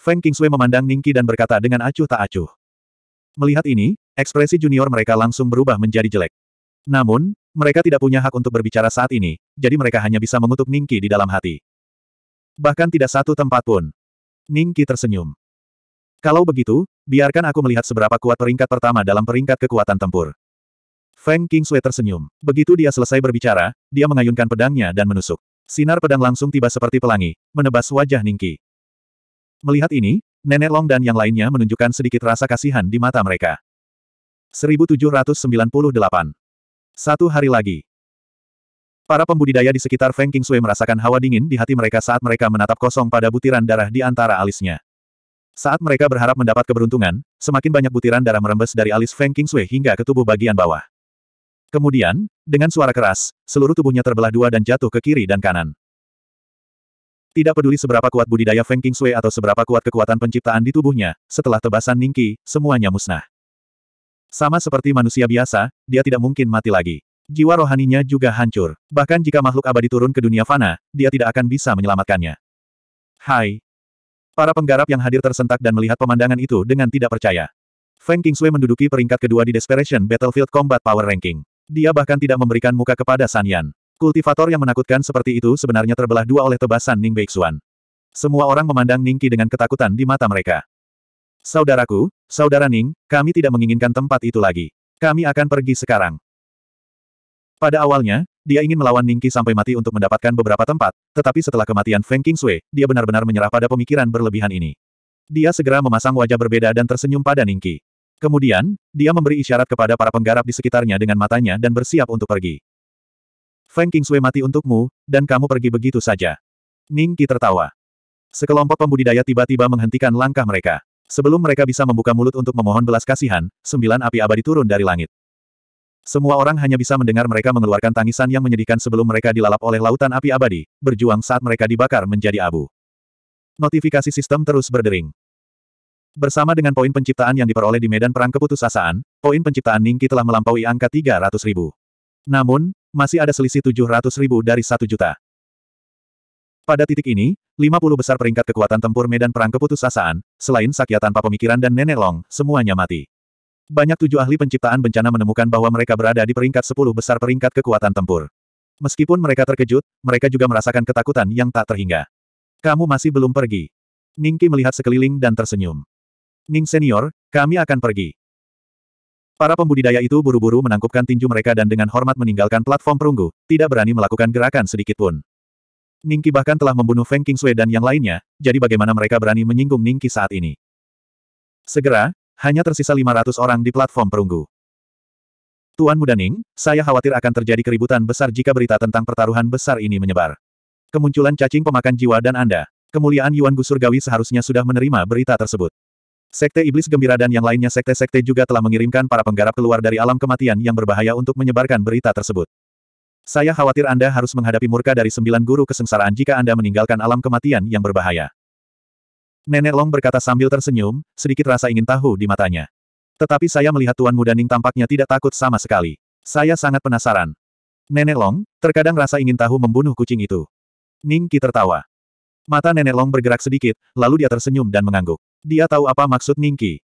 Feng Kingsui memandang Ningki dan berkata dengan acuh tak acuh. Melihat ini, ekspresi junior mereka langsung berubah menjadi jelek. Namun, mereka tidak punya hak untuk berbicara saat ini, jadi mereka hanya bisa mengutuk Ningki di dalam hati. Bahkan tidak satu tempat pun. Ningki tersenyum. Kalau begitu, biarkan aku melihat seberapa kuat peringkat pertama dalam peringkat kekuatan tempur. Feng Kingsui tersenyum. Begitu dia selesai berbicara, dia mengayunkan pedangnya dan menusuk. Sinar pedang langsung tiba seperti pelangi, menebas wajah Ningki. Melihat ini, Nenek Long dan yang lainnya menunjukkan sedikit rasa kasihan di mata mereka. 1798. Satu hari lagi. Para pembudidaya di sekitar Feng Kingsui merasakan hawa dingin di hati mereka saat mereka menatap kosong pada butiran darah di antara alisnya. Saat mereka berharap mendapat keberuntungan, semakin banyak butiran darah merembes dari alis Feng Kingsui hingga ke tubuh bagian bawah. Kemudian, dengan suara keras, seluruh tubuhnya terbelah dua dan jatuh ke kiri dan kanan. Tidak peduli seberapa kuat budidaya Feng Kingsui atau seberapa kuat kekuatan penciptaan di tubuhnya, setelah tebasan Ningki, semuanya musnah. Sama seperti manusia biasa, dia tidak mungkin mati lagi. Jiwa rohaninya juga hancur. Bahkan jika makhluk abadi turun ke dunia fana, dia tidak akan bisa menyelamatkannya. Hai! Para penggarap yang hadir tersentak dan melihat pemandangan itu dengan tidak percaya. Feng Kingsui menduduki peringkat kedua di Desperation Battlefield Combat Power Ranking. Dia bahkan tidak memberikan muka kepada San Yan. Kultivator yang menakutkan seperti itu sebenarnya terbelah dua oleh tebasan Ning Beixuan. Semua orang memandang Ningki dengan ketakutan di mata mereka. Saudaraku, saudara Ning, kami tidak menginginkan tempat itu lagi. Kami akan pergi sekarang. Pada awalnya, dia ingin melawan Ningki sampai mati untuk mendapatkan beberapa tempat, tetapi setelah kematian Feng Kingsui, dia benar-benar menyerah pada pemikiran berlebihan ini. Dia segera memasang wajah berbeda dan tersenyum pada Ningki. Kemudian, dia memberi isyarat kepada para penggarap di sekitarnya dengan matanya dan bersiap untuk pergi. Feng Kingsui mati untukmu, dan kamu pergi begitu saja. Ning Qi tertawa. Sekelompok pembudidaya tiba-tiba menghentikan langkah mereka. Sebelum mereka bisa membuka mulut untuk memohon belas kasihan, sembilan api abadi turun dari langit. Semua orang hanya bisa mendengar mereka mengeluarkan tangisan yang menyedihkan sebelum mereka dilalap oleh lautan api abadi, berjuang saat mereka dibakar menjadi abu. Notifikasi sistem terus berdering. Bersama dengan poin penciptaan yang diperoleh di medan perang keputusasaan, poin penciptaan Ningki telah melampaui angka 300 ribu. Namun, masih ada selisih 700 ribu dari 1 juta. Pada titik ini, 50 besar peringkat kekuatan tempur medan perang keputusasaan, selain Sakya tanpa pemikiran dan Nenek Long, semuanya mati. Banyak tujuh ahli penciptaan bencana menemukan bahwa mereka berada di peringkat 10 besar peringkat kekuatan tempur. Meskipun mereka terkejut, mereka juga merasakan ketakutan yang tak terhingga. Kamu masih belum pergi. Ningki melihat sekeliling dan tersenyum. Ning senior, kami akan pergi. Para pembudidaya itu buru-buru menangkupkan tinju mereka dan dengan hormat meninggalkan platform perunggu, tidak berani melakukan gerakan sedikit pun. Ningki bahkan telah membunuh Feng Kingsui dan yang lainnya, jadi bagaimana mereka berani menyinggung Ningki saat ini? Segera, hanya tersisa 500 orang di platform perunggu. Tuan Muda Ning, saya khawatir akan terjadi keributan besar jika berita tentang pertaruhan besar ini menyebar. Kemunculan cacing pemakan jiwa dan Anda, kemuliaan Yuan Gu Surgawi seharusnya sudah menerima berita tersebut. Sekte Iblis Gembira dan yang lainnya sekte-sekte juga telah mengirimkan para penggarap keluar dari alam kematian yang berbahaya untuk menyebarkan berita tersebut. Saya khawatir Anda harus menghadapi murka dari sembilan guru kesengsaraan jika Anda meninggalkan alam kematian yang berbahaya. Nenek Long berkata sambil tersenyum, sedikit rasa ingin tahu di matanya. Tetapi saya melihat Tuan Muda Ning tampaknya tidak takut sama sekali. Saya sangat penasaran. Nenek Long, terkadang rasa ingin tahu membunuh kucing itu. Ning Qi tertawa. Mata Nenek Long bergerak sedikit, lalu dia tersenyum dan mengangguk. Dia tahu apa maksud Ningki.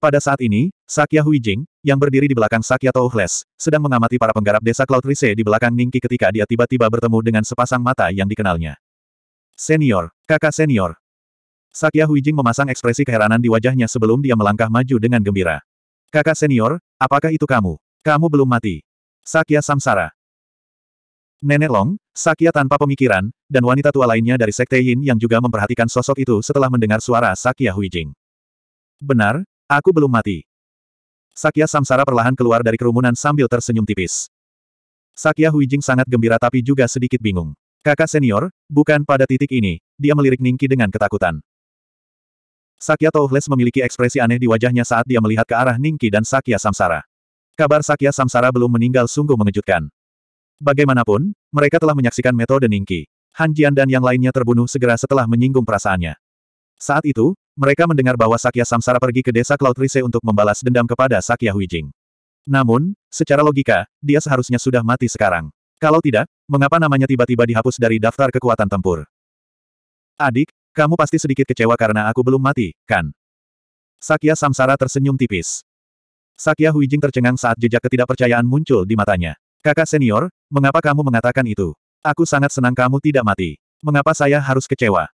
Pada saat ini, Sakya Huijing, yang berdiri di belakang Sakya Toughles, sedang mengamati para penggarap desa Cloud Rise di belakang Ningki ketika dia tiba-tiba bertemu dengan sepasang mata yang dikenalnya. Senior, kakak senior. Sakya Huijing memasang ekspresi keheranan di wajahnya sebelum dia melangkah maju dengan gembira. Kakak senior, apakah itu kamu? Kamu belum mati. Sakya Samsara. Nenek Long, Sakya tanpa pemikiran, dan wanita tua lainnya dari Sekte Yin yang juga memperhatikan sosok itu setelah mendengar suara Sakya Huijing. Benar, Aku belum mati. Sakya Samsara perlahan keluar dari kerumunan sambil tersenyum tipis. Sakya Huijing sangat gembira tapi juga sedikit bingung. Kakak senior, bukan pada titik ini, dia melirik Ningki dengan ketakutan. Sakya Toughles memiliki ekspresi aneh di wajahnya saat dia melihat ke arah Ningki dan Sakya Samsara. Kabar Sakya Samsara belum meninggal sungguh mengejutkan. Bagaimanapun, mereka telah menyaksikan metode Ningki. Han Jian dan yang lainnya terbunuh segera setelah menyinggung perasaannya. Saat itu, mereka mendengar bahwa Sakya Samsara pergi ke desa Cloud Rise untuk membalas dendam kepada Sakya Huijing. Namun, secara logika, dia seharusnya sudah mati sekarang. Kalau tidak, mengapa namanya tiba-tiba dihapus dari daftar kekuatan tempur? Adik, kamu pasti sedikit kecewa karena aku belum mati, kan? Sakya Samsara tersenyum tipis. Sakya Huijing tercengang saat jejak ketidakpercayaan muncul di matanya. Kakak senior, mengapa kamu mengatakan itu? Aku sangat senang kamu tidak mati. Mengapa saya harus kecewa?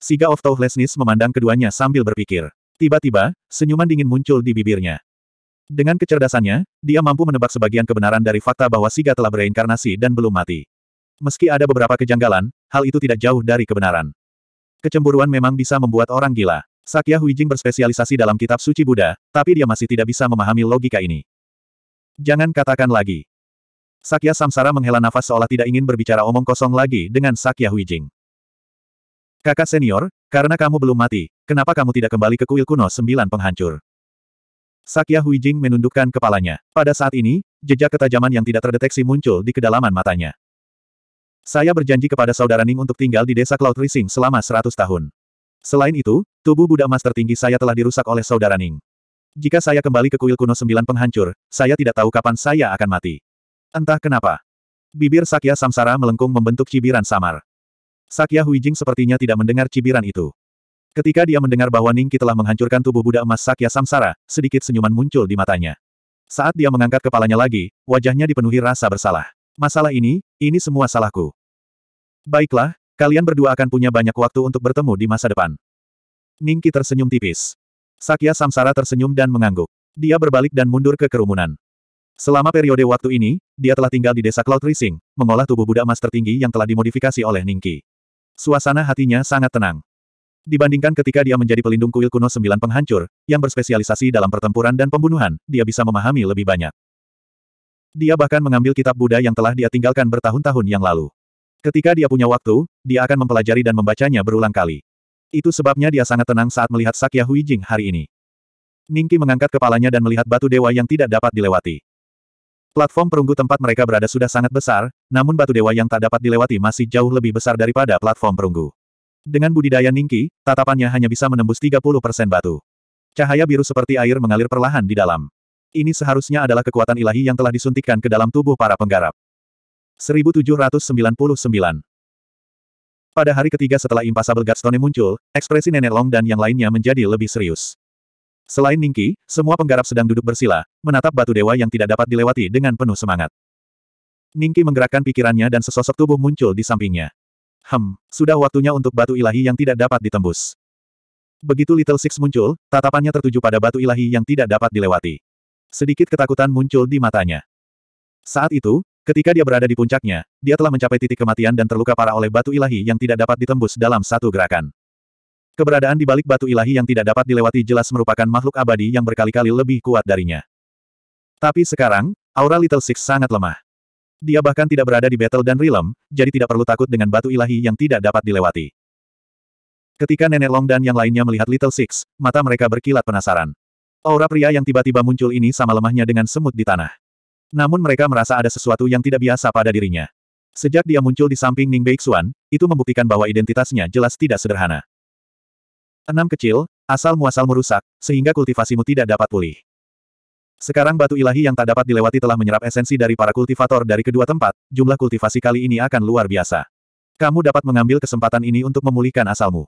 Siga of Toughlessness memandang keduanya sambil berpikir. Tiba-tiba, senyuman dingin muncul di bibirnya. Dengan kecerdasannya, dia mampu menebak sebagian kebenaran dari fakta bahwa Siga telah bereinkarnasi dan belum mati. Meski ada beberapa kejanggalan, hal itu tidak jauh dari kebenaran. Kecemburuan memang bisa membuat orang gila. Sakya Huijing berspesialisasi dalam kitab suci Buddha, tapi dia masih tidak bisa memahami logika ini. Jangan katakan lagi. Sakya Samsara menghela nafas seolah tidak ingin berbicara omong kosong lagi dengan Sakya Huijing. Kakak senior, karena kamu belum mati, kenapa kamu tidak kembali ke kuil kuno sembilan penghancur? Sakya Huijing menundukkan kepalanya. Pada saat ini, jejak ketajaman yang tidak terdeteksi muncul di kedalaman matanya. Saya berjanji kepada saudara Ning untuk tinggal di desa Cloud Rising selama seratus tahun. Selain itu, tubuh Buddha emas tertinggi saya telah dirusak oleh saudara Ning. Jika saya kembali ke kuil kuno sembilan penghancur, saya tidak tahu kapan saya akan mati. Entah kenapa. Bibir Sakya Samsara melengkung membentuk cibiran samar. Sakya Huijing sepertinya tidak mendengar cibiran itu. Ketika dia mendengar bahwa Ningki telah menghancurkan tubuh Buddha emas Sakya Samsara, sedikit senyuman muncul di matanya. Saat dia mengangkat kepalanya lagi, wajahnya dipenuhi rasa bersalah. Masalah ini, ini semua salahku. Baiklah, kalian berdua akan punya banyak waktu untuk bertemu di masa depan. Ningki tersenyum tipis. Sakya Samsara tersenyum dan mengangguk. Dia berbalik dan mundur ke kerumunan. Selama periode waktu ini, dia telah tinggal di desa Cloud Rising, mengolah tubuh Buddha emas tertinggi yang telah dimodifikasi oleh Ningki. Suasana hatinya sangat tenang. Dibandingkan ketika dia menjadi pelindung kuil kuno sembilan penghancur, yang berspesialisasi dalam pertempuran dan pembunuhan, dia bisa memahami lebih banyak. Dia bahkan mengambil kitab Buddha yang telah dia tinggalkan bertahun-tahun yang lalu. Ketika dia punya waktu, dia akan mempelajari dan membacanya berulang kali. Itu sebabnya dia sangat tenang saat melihat Sakya Huijing hari ini. Ningki mengangkat kepalanya dan melihat batu dewa yang tidak dapat dilewati. Platform perunggu tempat mereka berada sudah sangat besar, namun batu dewa yang tak dapat dilewati masih jauh lebih besar daripada platform perunggu. Dengan budidaya Ningki, tatapannya hanya bisa menembus 30% batu. Cahaya biru seperti air mengalir perlahan di dalam. Ini seharusnya adalah kekuatan ilahi yang telah disuntikkan ke dalam tubuh para penggarap. 1799 Pada hari ketiga setelah Impassable Godstone muncul, ekspresi Nenek Long dan yang lainnya menjadi lebih serius. Selain Ningki, semua penggarap sedang duduk bersila, menatap batu dewa yang tidak dapat dilewati dengan penuh semangat. Ningki menggerakkan pikirannya dan sesosok tubuh muncul di sampingnya. Hem, sudah waktunya untuk batu ilahi yang tidak dapat ditembus. Begitu Little Six muncul, tatapannya tertuju pada batu ilahi yang tidak dapat dilewati. Sedikit ketakutan muncul di matanya. Saat itu, ketika dia berada di puncaknya, dia telah mencapai titik kematian dan terluka parah oleh batu ilahi yang tidak dapat ditembus dalam satu gerakan. Keberadaan di balik batu ilahi yang tidak dapat dilewati jelas merupakan makhluk abadi yang berkali-kali lebih kuat darinya. Tapi sekarang, aura Little Six sangat lemah. Dia bahkan tidak berada di battle dan realm, jadi tidak perlu takut dengan batu ilahi yang tidak dapat dilewati. Ketika Nenek Long dan yang lainnya melihat Little Six, mata mereka berkilat penasaran. Aura pria yang tiba-tiba muncul ini sama lemahnya dengan semut di tanah. Namun mereka merasa ada sesuatu yang tidak biasa pada dirinya. Sejak dia muncul di samping Ning Beixuan, itu membuktikan bahwa identitasnya jelas tidak sederhana. Enam kecil, asal muasal merusak, sehingga kultivasimu tidak dapat pulih. Sekarang batu ilahi yang tak dapat dilewati telah menyerap esensi dari para kultivator dari kedua tempat, jumlah kultivasi kali ini akan luar biasa. Kamu dapat mengambil kesempatan ini untuk memulihkan asalmu.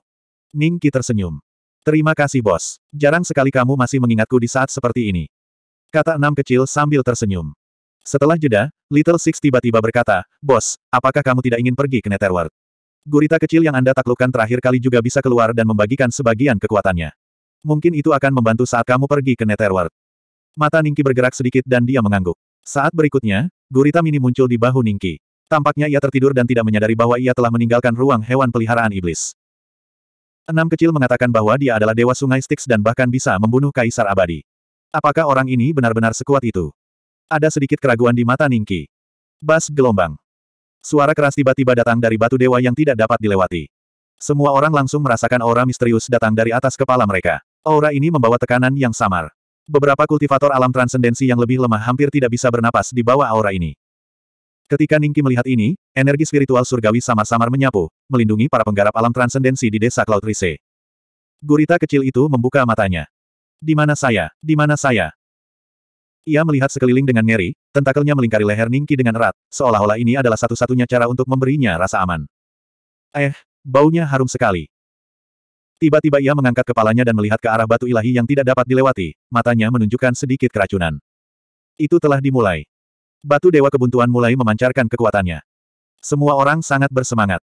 Ning Qi tersenyum. Terima kasih bos. Jarang sekali kamu masih mengingatku di saat seperti ini. Kata enam kecil sambil tersenyum. Setelah jeda, Little Six tiba-tiba berkata, Bos, apakah kamu tidak ingin pergi ke Netherworld? Gurita kecil yang Anda taklukkan terakhir kali juga bisa keluar dan membagikan sebagian kekuatannya. Mungkin itu akan membantu saat kamu pergi ke Netherworld. Mata Ningki bergerak sedikit dan dia mengangguk. Saat berikutnya, gurita mini muncul di bahu Ningki. Tampaknya ia tertidur dan tidak menyadari bahwa ia telah meninggalkan ruang hewan peliharaan iblis. Enam kecil mengatakan bahwa dia adalah dewa sungai Styx dan bahkan bisa membunuh kaisar abadi. Apakah orang ini benar-benar sekuat itu? Ada sedikit keraguan di mata Ningki. Bas gelombang. Suara keras tiba-tiba datang dari batu dewa yang tidak dapat dilewati. Semua orang langsung merasakan aura misterius datang dari atas kepala mereka. Aura ini membawa tekanan yang samar. Beberapa kultivator alam transendensi yang lebih lemah hampir tidak bisa bernapas di bawah aura ini. Ketika Ningki melihat ini, energi spiritual surgawi samar-samar menyapu, melindungi para penggarap alam transendensi di desa Cloud Rise. Gurita kecil itu membuka matanya. Di mana saya? Di mana saya? Ia melihat sekeliling dengan ngeri, tentakelnya melingkari leher Ningki dengan erat, seolah-olah ini adalah satu-satunya cara untuk memberinya rasa aman. Eh, baunya harum sekali. Tiba-tiba ia mengangkat kepalanya dan melihat ke arah batu ilahi yang tidak dapat dilewati, matanya menunjukkan sedikit keracunan. Itu telah dimulai. Batu Dewa Kebuntuan mulai memancarkan kekuatannya. Semua orang sangat bersemangat.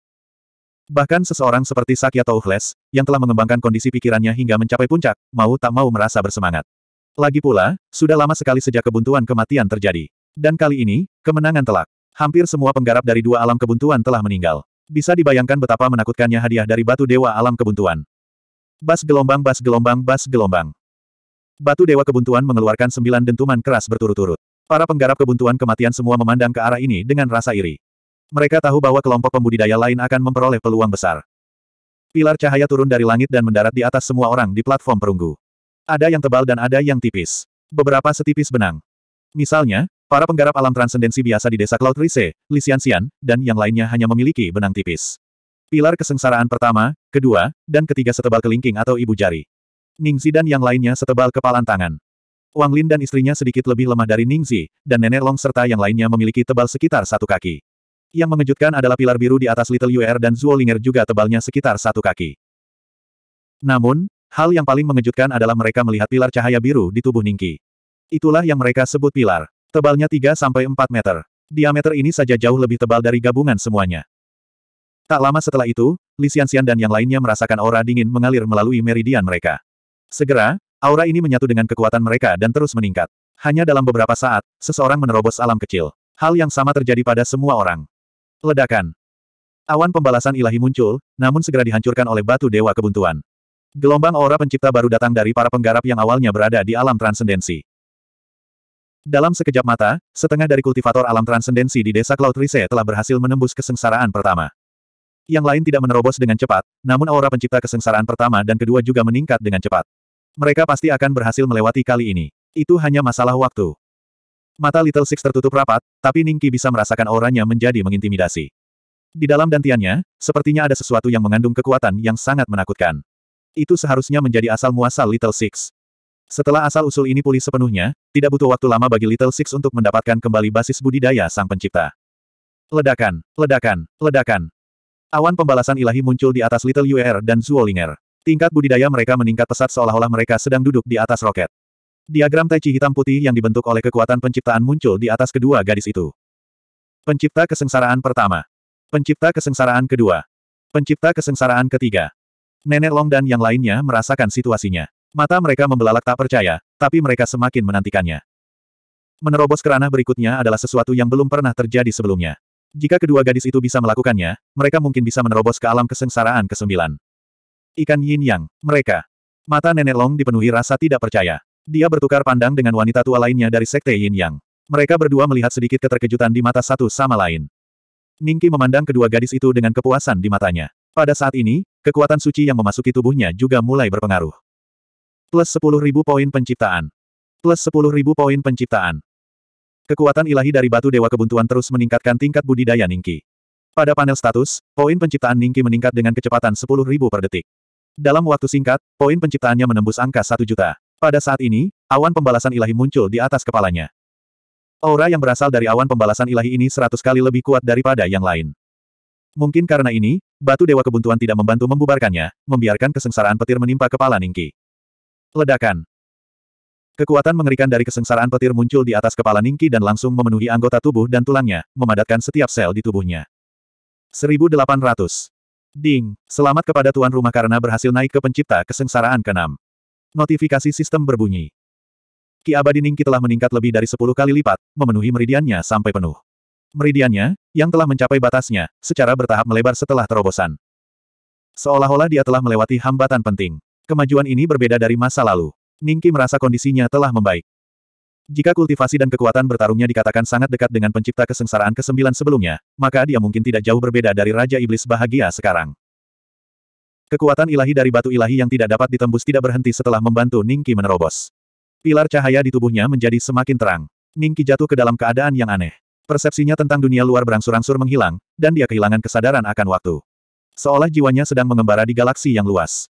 Bahkan seseorang seperti Sakya Toughles, yang telah mengembangkan kondisi pikirannya hingga mencapai puncak, mau tak mau merasa bersemangat. Lagi pula, sudah lama sekali sejak kebuntuan kematian terjadi. Dan kali ini, kemenangan telak. Hampir semua penggarap dari dua alam kebuntuan telah meninggal. Bisa dibayangkan betapa menakutkannya hadiah dari batu dewa alam kebuntuan. Bas gelombang bas gelombang bas gelombang. Batu dewa kebuntuan mengeluarkan sembilan dentuman keras berturut-turut. Para penggarap kebuntuan kematian semua memandang ke arah ini dengan rasa iri. Mereka tahu bahwa kelompok pembudidaya lain akan memperoleh peluang besar. Pilar cahaya turun dari langit dan mendarat di atas semua orang di platform perunggu. Ada yang tebal dan ada yang tipis. Beberapa setipis benang. Misalnya, para penggarap alam transendensi biasa di desa Cloud Rise, Lisiansian, dan yang lainnya hanya memiliki benang tipis. Pilar kesengsaraan pertama, kedua, dan ketiga setebal kelingking atau ibu jari. Ningzi dan yang lainnya setebal kepalan tangan. Wang Lin dan istrinya sedikit lebih lemah dari Ningzi, dan Nenek Long serta yang lainnya memiliki tebal sekitar satu kaki. Yang mengejutkan adalah pilar biru di atas Little UR dan Zuolinger juga tebalnya sekitar satu kaki. Namun, hal yang paling mengejutkan adalah mereka melihat pilar cahaya biru di tubuh Ningki. Itulah yang mereka sebut pilar. Tebalnya 3-4 meter. Diameter ini saja jauh lebih tebal dari gabungan semuanya. Tak lama setelah itu, Li Xianxian dan yang lainnya merasakan aura dingin mengalir melalui meridian mereka. Segera, Aura ini menyatu dengan kekuatan mereka dan terus meningkat. Hanya dalam beberapa saat, seseorang menerobos alam kecil. Hal yang sama terjadi pada semua orang. Ledakan. Awan pembalasan ilahi muncul, namun segera dihancurkan oleh batu dewa kebuntuan. Gelombang aura pencipta baru datang dari para penggarap yang awalnya berada di alam transendensi. Dalam sekejap mata, setengah dari kultivator alam transendensi di desa Cloud Rise telah berhasil menembus kesengsaraan pertama. Yang lain tidak menerobos dengan cepat, namun aura pencipta kesengsaraan pertama dan kedua juga meningkat dengan cepat. Mereka pasti akan berhasil melewati kali ini. Itu hanya masalah waktu. Mata Little Six tertutup rapat, tapi Ningki bisa merasakan auranya menjadi mengintimidasi. Di dalam dantiannya, sepertinya ada sesuatu yang mengandung kekuatan yang sangat menakutkan. Itu seharusnya menjadi asal-muasal Little Six. Setelah asal-usul ini pulih sepenuhnya, tidak butuh waktu lama bagi Little Six untuk mendapatkan kembali basis budidaya sang pencipta. Ledakan, ledakan, ledakan. Awan pembalasan ilahi muncul di atas Little UR dan Zuolinger. Tingkat budidaya mereka meningkat pesat seolah-olah mereka sedang duduk di atas roket. Diagram Tai Chi hitam putih yang dibentuk oleh kekuatan penciptaan muncul di atas kedua gadis itu. Pencipta kesengsaraan pertama. Pencipta kesengsaraan kedua. Pencipta kesengsaraan ketiga. Nenek Long dan yang lainnya merasakan situasinya. Mata mereka membelalak tak percaya, tapi mereka semakin menantikannya. Menerobos ke ranah berikutnya adalah sesuatu yang belum pernah terjadi sebelumnya. Jika kedua gadis itu bisa melakukannya, mereka mungkin bisa menerobos ke alam kesengsaraan kesembilan. Ikan yin yang, mereka. Mata Nenek Long dipenuhi rasa tidak percaya. Dia bertukar pandang dengan wanita tua lainnya dari Sekte Yin Yang. Mereka berdua melihat sedikit keterkejutan di mata satu sama lain. Ningki memandang kedua gadis itu dengan kepuasan di matanya. Pada saat ini, kekuatan suci yang memasuki tubuhnya juga mulai berpengaruh. Plus 10.000 poin penciptaan. Plus 10.000 poin penciptaan. Kekuatan ilahi dari batu dewa kebuntuan terus meningkatkan tingkat budidaya Ningki. Pada panel status, poin penciptaan Ningki meningkat dengan kecepatan 10.000 per detik. Dalam waktu singkat, poin penciptaannya menembus angka satu juta. Pada saat ini, awan pembalasan ilahi muncul di atas kepalanya. Aura yang berasal dari awan pembalasan ilahi ini seratus kali lebih kuat daripada yang lain. Mungkin karena ini, batu dewa kebuntuan tidak membantu membubarkannya, membiarkan kesengsaraan petir menimpa kepala Ningki. Ledakan. Kekuatan mengerikan dari kesengsaraan petir muncul di atas kepala Ningki dan langsung memenuhi anggota tubuh dan tulangnya, memadatkan setiap sel di tubuhnya. 1800. Ding, selamat kepada tuan rumah karena berhasil naik ke pencipta kesengsaraan ke-6. Notifikasi sistem berbunyi. Ki abadi Ningki telah meningkat lebih dari 10 kali lipat, memenuhi meridiannya sampai penuh. Meridiannya, yang telah mencapai batasnya, secara bertahap melebar setelah terobosan. Seolah-olah dia telah melewati hambatan penting. Kemajuan ini berbeda dari masa lalu. Ningki merasa kondisinya telah membaik. Jika kultivasi dan kekuatan bertarungnya dikatakan sangat dekat dengan pencipta kesengsaraan ke-9 sebelumnya, maka dia mungkin tidak jauh berbeda dari Raja Iblis bahagia sekarang. Kekuatan ilahi dari batu ilahi yang tidak dapat ditembus tidak berhenti setelah membantu Ningki menerobos. Pilar cahaya di tubuhnya menjadi semakin terang. Ningki jatuh ke dalam keadaan yang aneh. Persepsinya tentang dunia luar berangsur-angsur menghilang, dan dia kehilangan kesadaran akan waktu. Seolah jiwanya sedang mengembara di galaksi yang luas.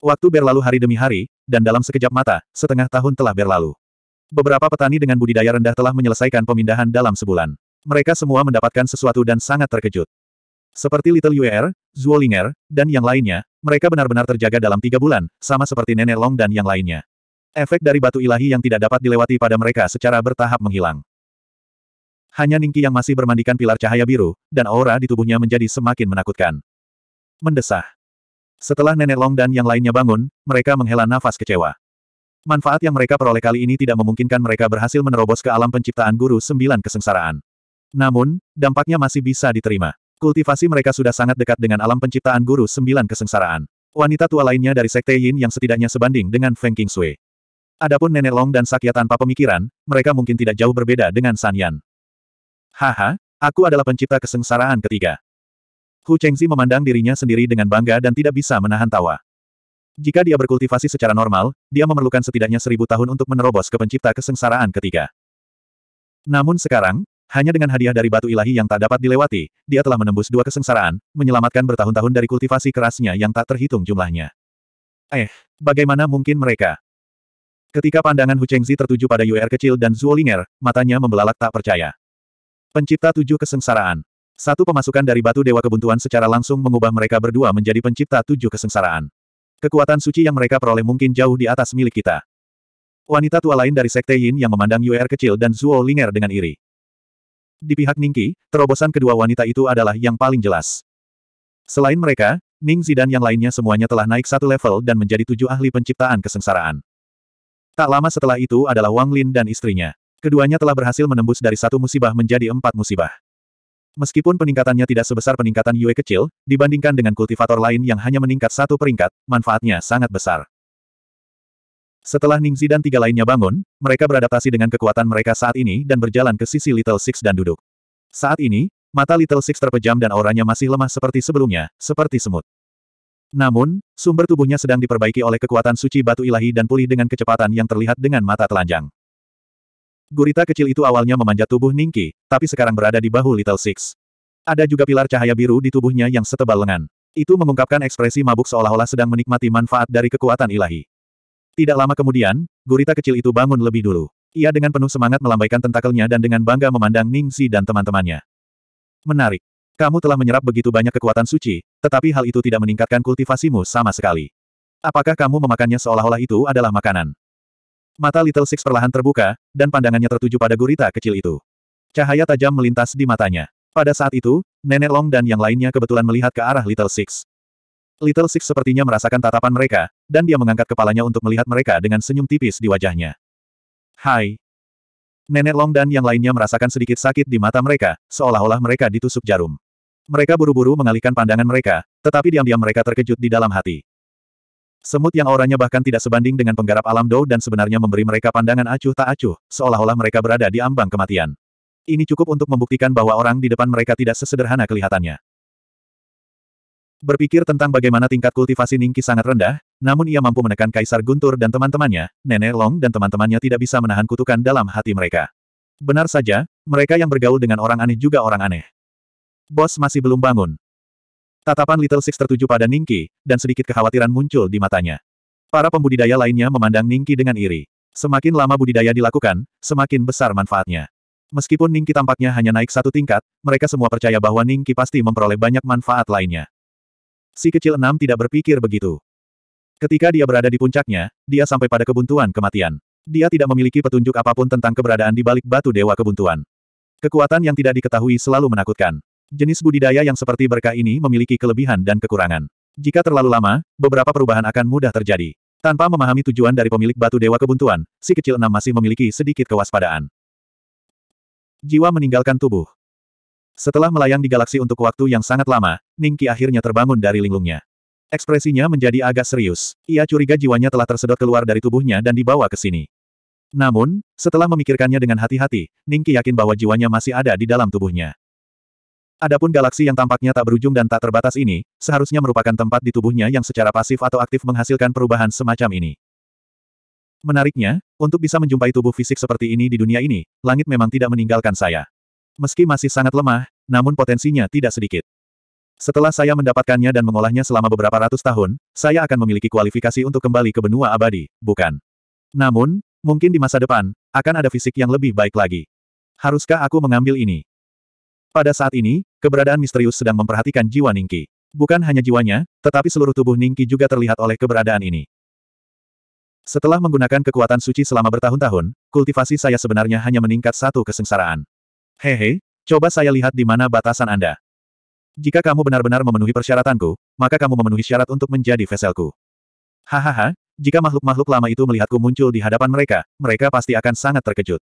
Waktu berlalu hari demi hari, dan dalam sekejap mata, setengah tahun telah berlalu. Beberapa petani dengan budidaya rendah telah menyelesaikan pemindahan dalam sebulan. Mereka semua mendapatkan sesuatu dan sangat terkejut. Seperti Little Yuer, Zuolinger, dan yang lainnya, mereka benar-benar terjaga dalam tiga bulan, sama seperti Nenek Long dan yang lainnya. Efek dari batu ilahi yang tidak dapat dilewati pada mereka secara bertahap menghilang. Hanya Ningki yang masih bermandikan pilar cahaya biru, dan aura di tubuhnya menjadi semakin menakutkan. Mendesah. Setelah Nenek Long dan yang lainnya bangun, mereka menghela nafas kecewa. Manfaat yang mereka peroleh kali ini tidak memungkinkan mereka berhasil menerobos ke alam penciptaan guru sembilan kesengsaraan. Namun, dampaknya masih bisa diterima. Kultivasi mereka sudah sangat dekat dengan alam penciptaan guru sembilan kesengsaraan. Wanita tua lainnya dari Sekte Yin yang setidaknya sebanding dengan Feng Qingsui. Adapun Nenek Long dan Sakya tanpa pemikiran, mereka mungkin tidak jauh berbeda dengan San Yan. Haha, aku adalah pencipta kesengsaraan ketiga. Hu Chengzi memandang dirinya sendiri dengan bangga dan tidak bisa menahan tawa. Jika dia berkultivasi secara normal, dia memerlukan setidaknya seribu tahun untuk menerobos ke pencipta kesengsaraan ketiga. Namun sekarang, hanya dengan hadiah dari batu ilahi yang tak dapat dilewati, dia telah menembus dua kesengsaraan, menyelamatkan bertahun-tahun dari kultivasi kerasnya yang tak terhitung jumlahnya. Eh, bagaimana mungkin mereka? Ketika pandangan Hu Chengzi tertuju pada Yuer kecil dan Zuolinger, matanya membelalak tak percaya. Pencipta tujuh kesengsaraan. Satu pemasukan dari batu dewa kebuntuan secara langsung mengubah mereka berdua menjadi pencipta tujuh kesengsaraan. Kekuatan suci yang mereka peroleh mungkin jauh di atas milik kita. Wanita tua lain dari Sekte Yin yang memandang Yuer kecil dan Zuo Linger dengan iri. Di pihak Ningqi, terobosan kedua wanita itu adalah yang paling jelas. Selain mereka, Ning Zi dan yang lainnya semuanya telah naik satu level dan menjadi tujuh ahli penciptaan kesengsaraan. Tak lama setelah itu adalah Wang Lin dan istrinya. Keduanya telah berhasil menembus dari satu musibah menjadi empat musibah. Meskipun peningkatannya tidak sebesar peningkatan Yue kecil, dibandingkan dengan kultivator lain yang hanya meningkat satu peringkat, manfaatnya sangat besar. Setelah Ningzi dan tiga lainnya bangun, mereka beradaptasi dengan kekuatan mereka saat ini dan berjalan ke sisi Little Six dan duduk. Saat ini, mata Little Six terpejam dan auranya masih lemah seperti sebelumnya, seperti semut. Namun, sumber tubuhnya sedang diperbaiki oleh kekuatan suci batu ilahi dan pulih dengan kecepatan yang terlihat dengan mata telanjang. Gurita kecil itu awalnya memanjat tubuh Ningki, tapi sekarang berada di bahu Little Six. Ada juga pilar cahaya biru di tubuhnya yang setebal lengan. Itu mengungkapkan ekspresi mabuk seolah-olah sedang menikmati manfaat dari kekuatan ilahi. Tidak lama kemudian, gurita kecil itu bangun lebih dulu. Ia dengan penuh semangat melambaikan tentakelnya dan dengan bangga memandang Ningsi dan teman-temannya. Menarik. Kamu telah menyerap begitu banyak kekuatan suci, tetapi hal itu tidak meningkatkan kultivasimu sama sekali. Apakah kamu memakannya seolah-olah itu adalah makanan? Mata Little Six perlahan terbuka, dan pandangannya tertuju pada gurita kecil itu. Cahaya tajam melintas di matanya. Pada saat itu, Nenek Long dan yang lainnya kebetulan melihat ke arah Little Six. Little Six sepertinya merasakan tatapan mereka, dan dia mengangkat kepalanya untuk melihat mereka dengan senyum tipis di wajahnya. Hai. Nenek Long dan yang lainnya merasakan sedikit sakit di mata mereka, seolah-olah mereka ditusuk jarum. Mereka buru-buru mengalihkan pandangan mereka, tetapi diam-diam mereka terkejut di dalam hati. Semut yang auranya bahkan tidak sebanding dengan penggarap alam Dou dan sebenarnya memberi mereka pandangan acuh tak acuh, seolah-olah mereka berada di ambang kematian. Ini cukup untuk membuktikan bahwa orang di depan mereka tidak sesederhana kelihatannya. Berpikir tentang bagaimana tingkat kultivasi Ningki sangat rendah, namun ia mampu menekan Kaisar Guntur dan teman-temannya, Nenek Long dan teman-temannya tidak bisa menahan kutukan dalam hati mereka. Benar saja, mereka yang bergaul dengan orang aneh juga orang aneh. Bos masih belum bangun. Tatapan Little Six tertuju pada Ningki, dan sedikit kekhawatiran muncul di matanya. Para pembudidaya lainnya memandang Ningki dengan iri. Semakin lama budidaya dilakukan, semakin besar manfaatnya. Meskipun Ningki tampaknya hanya naik satu tingkat, mereka semua percaya bahwa Ningki pasti memperoleh banyak manfaat lainnya. Si kecil enam tidak berpikir begitu. Ketika dia berada di puncaknya, dia sampai pada kebuntuan kematian. Dia tidak memiliki petunjuk apa pun tentang keberadaan di balik batu dewa kebuntuan. Kekuatan yang tidak diketahui selalu menakutkan. Jenis budidaya yang seperti berkah ini memiliki kelebihan dan kekurangan. Jika terlalu lama, beberapa perubahan akan mudah terjadi. Tanpa memahami tujuan dari pemilik batu dewa kebuntuan, si kecil enam masih memiliki sedikit kewaspadaan. Jiwa meninggalkan tubuh. Setelah melayang di galaksi untuk waktu yang sangat lama, Ningki akhirnya terbangun dari linglungnya. Ekspresinya menjadi agak serius. Ia curiga jiwanya telah tersedot keluar dari tubuhnya dan dibawa ke sini. Namun, setelah memikirkannya dengan hati-hati, Ningki yakin bahwa jiwanya masih ada di dalam tubuhnya. Adapun galaksi yang tampaknya tak berujung dan tak terbatas ini, seharusnya merupakan tempat di tubuhnya yang secara pasif atau aktif menghasilkan perubahan semacam ini. Menariknya, untuk bisa menjumpai tubuh fisik seperti ini di dunia ini, langit memang tidak meninggalkan saya. Meski masih sangat lemah, namun potensinya tidak sedikit. Setelah saya mendapatkannya dan mengolahnya selama beberapa ratus tahun, saya akan memiliki kualifikasi untuk kembali ke benua abadi, bukan? Namun, mungkin di masa depan, akan ada fisik yang lebih baik lagi. Haruskah aku mengambil ini? Pada saat ini, keberadaan misterius sedang memperhatikan jiwa Ningki. Bukan hanya jiwanya, tetapi seluruh tubuh Ningki juga terlihat oleh keberadaan ini. Setelah menggunakan kekuatan suci selama bertahun-tahun, kultivasi saya sebenarnya hanya meningkat satu kesengsaraan. Hehe, coba saya lihat di mana batasan Anda. Jika kamu benar-benar memenuhi persyaratanku, maka kamu memenuhi syarat untuk menjadi veselku. Hahaha, jika makhluk-makhluk lama itu melihatku muncul di hadapan mereka, mereka pasti akan sangat terkejut.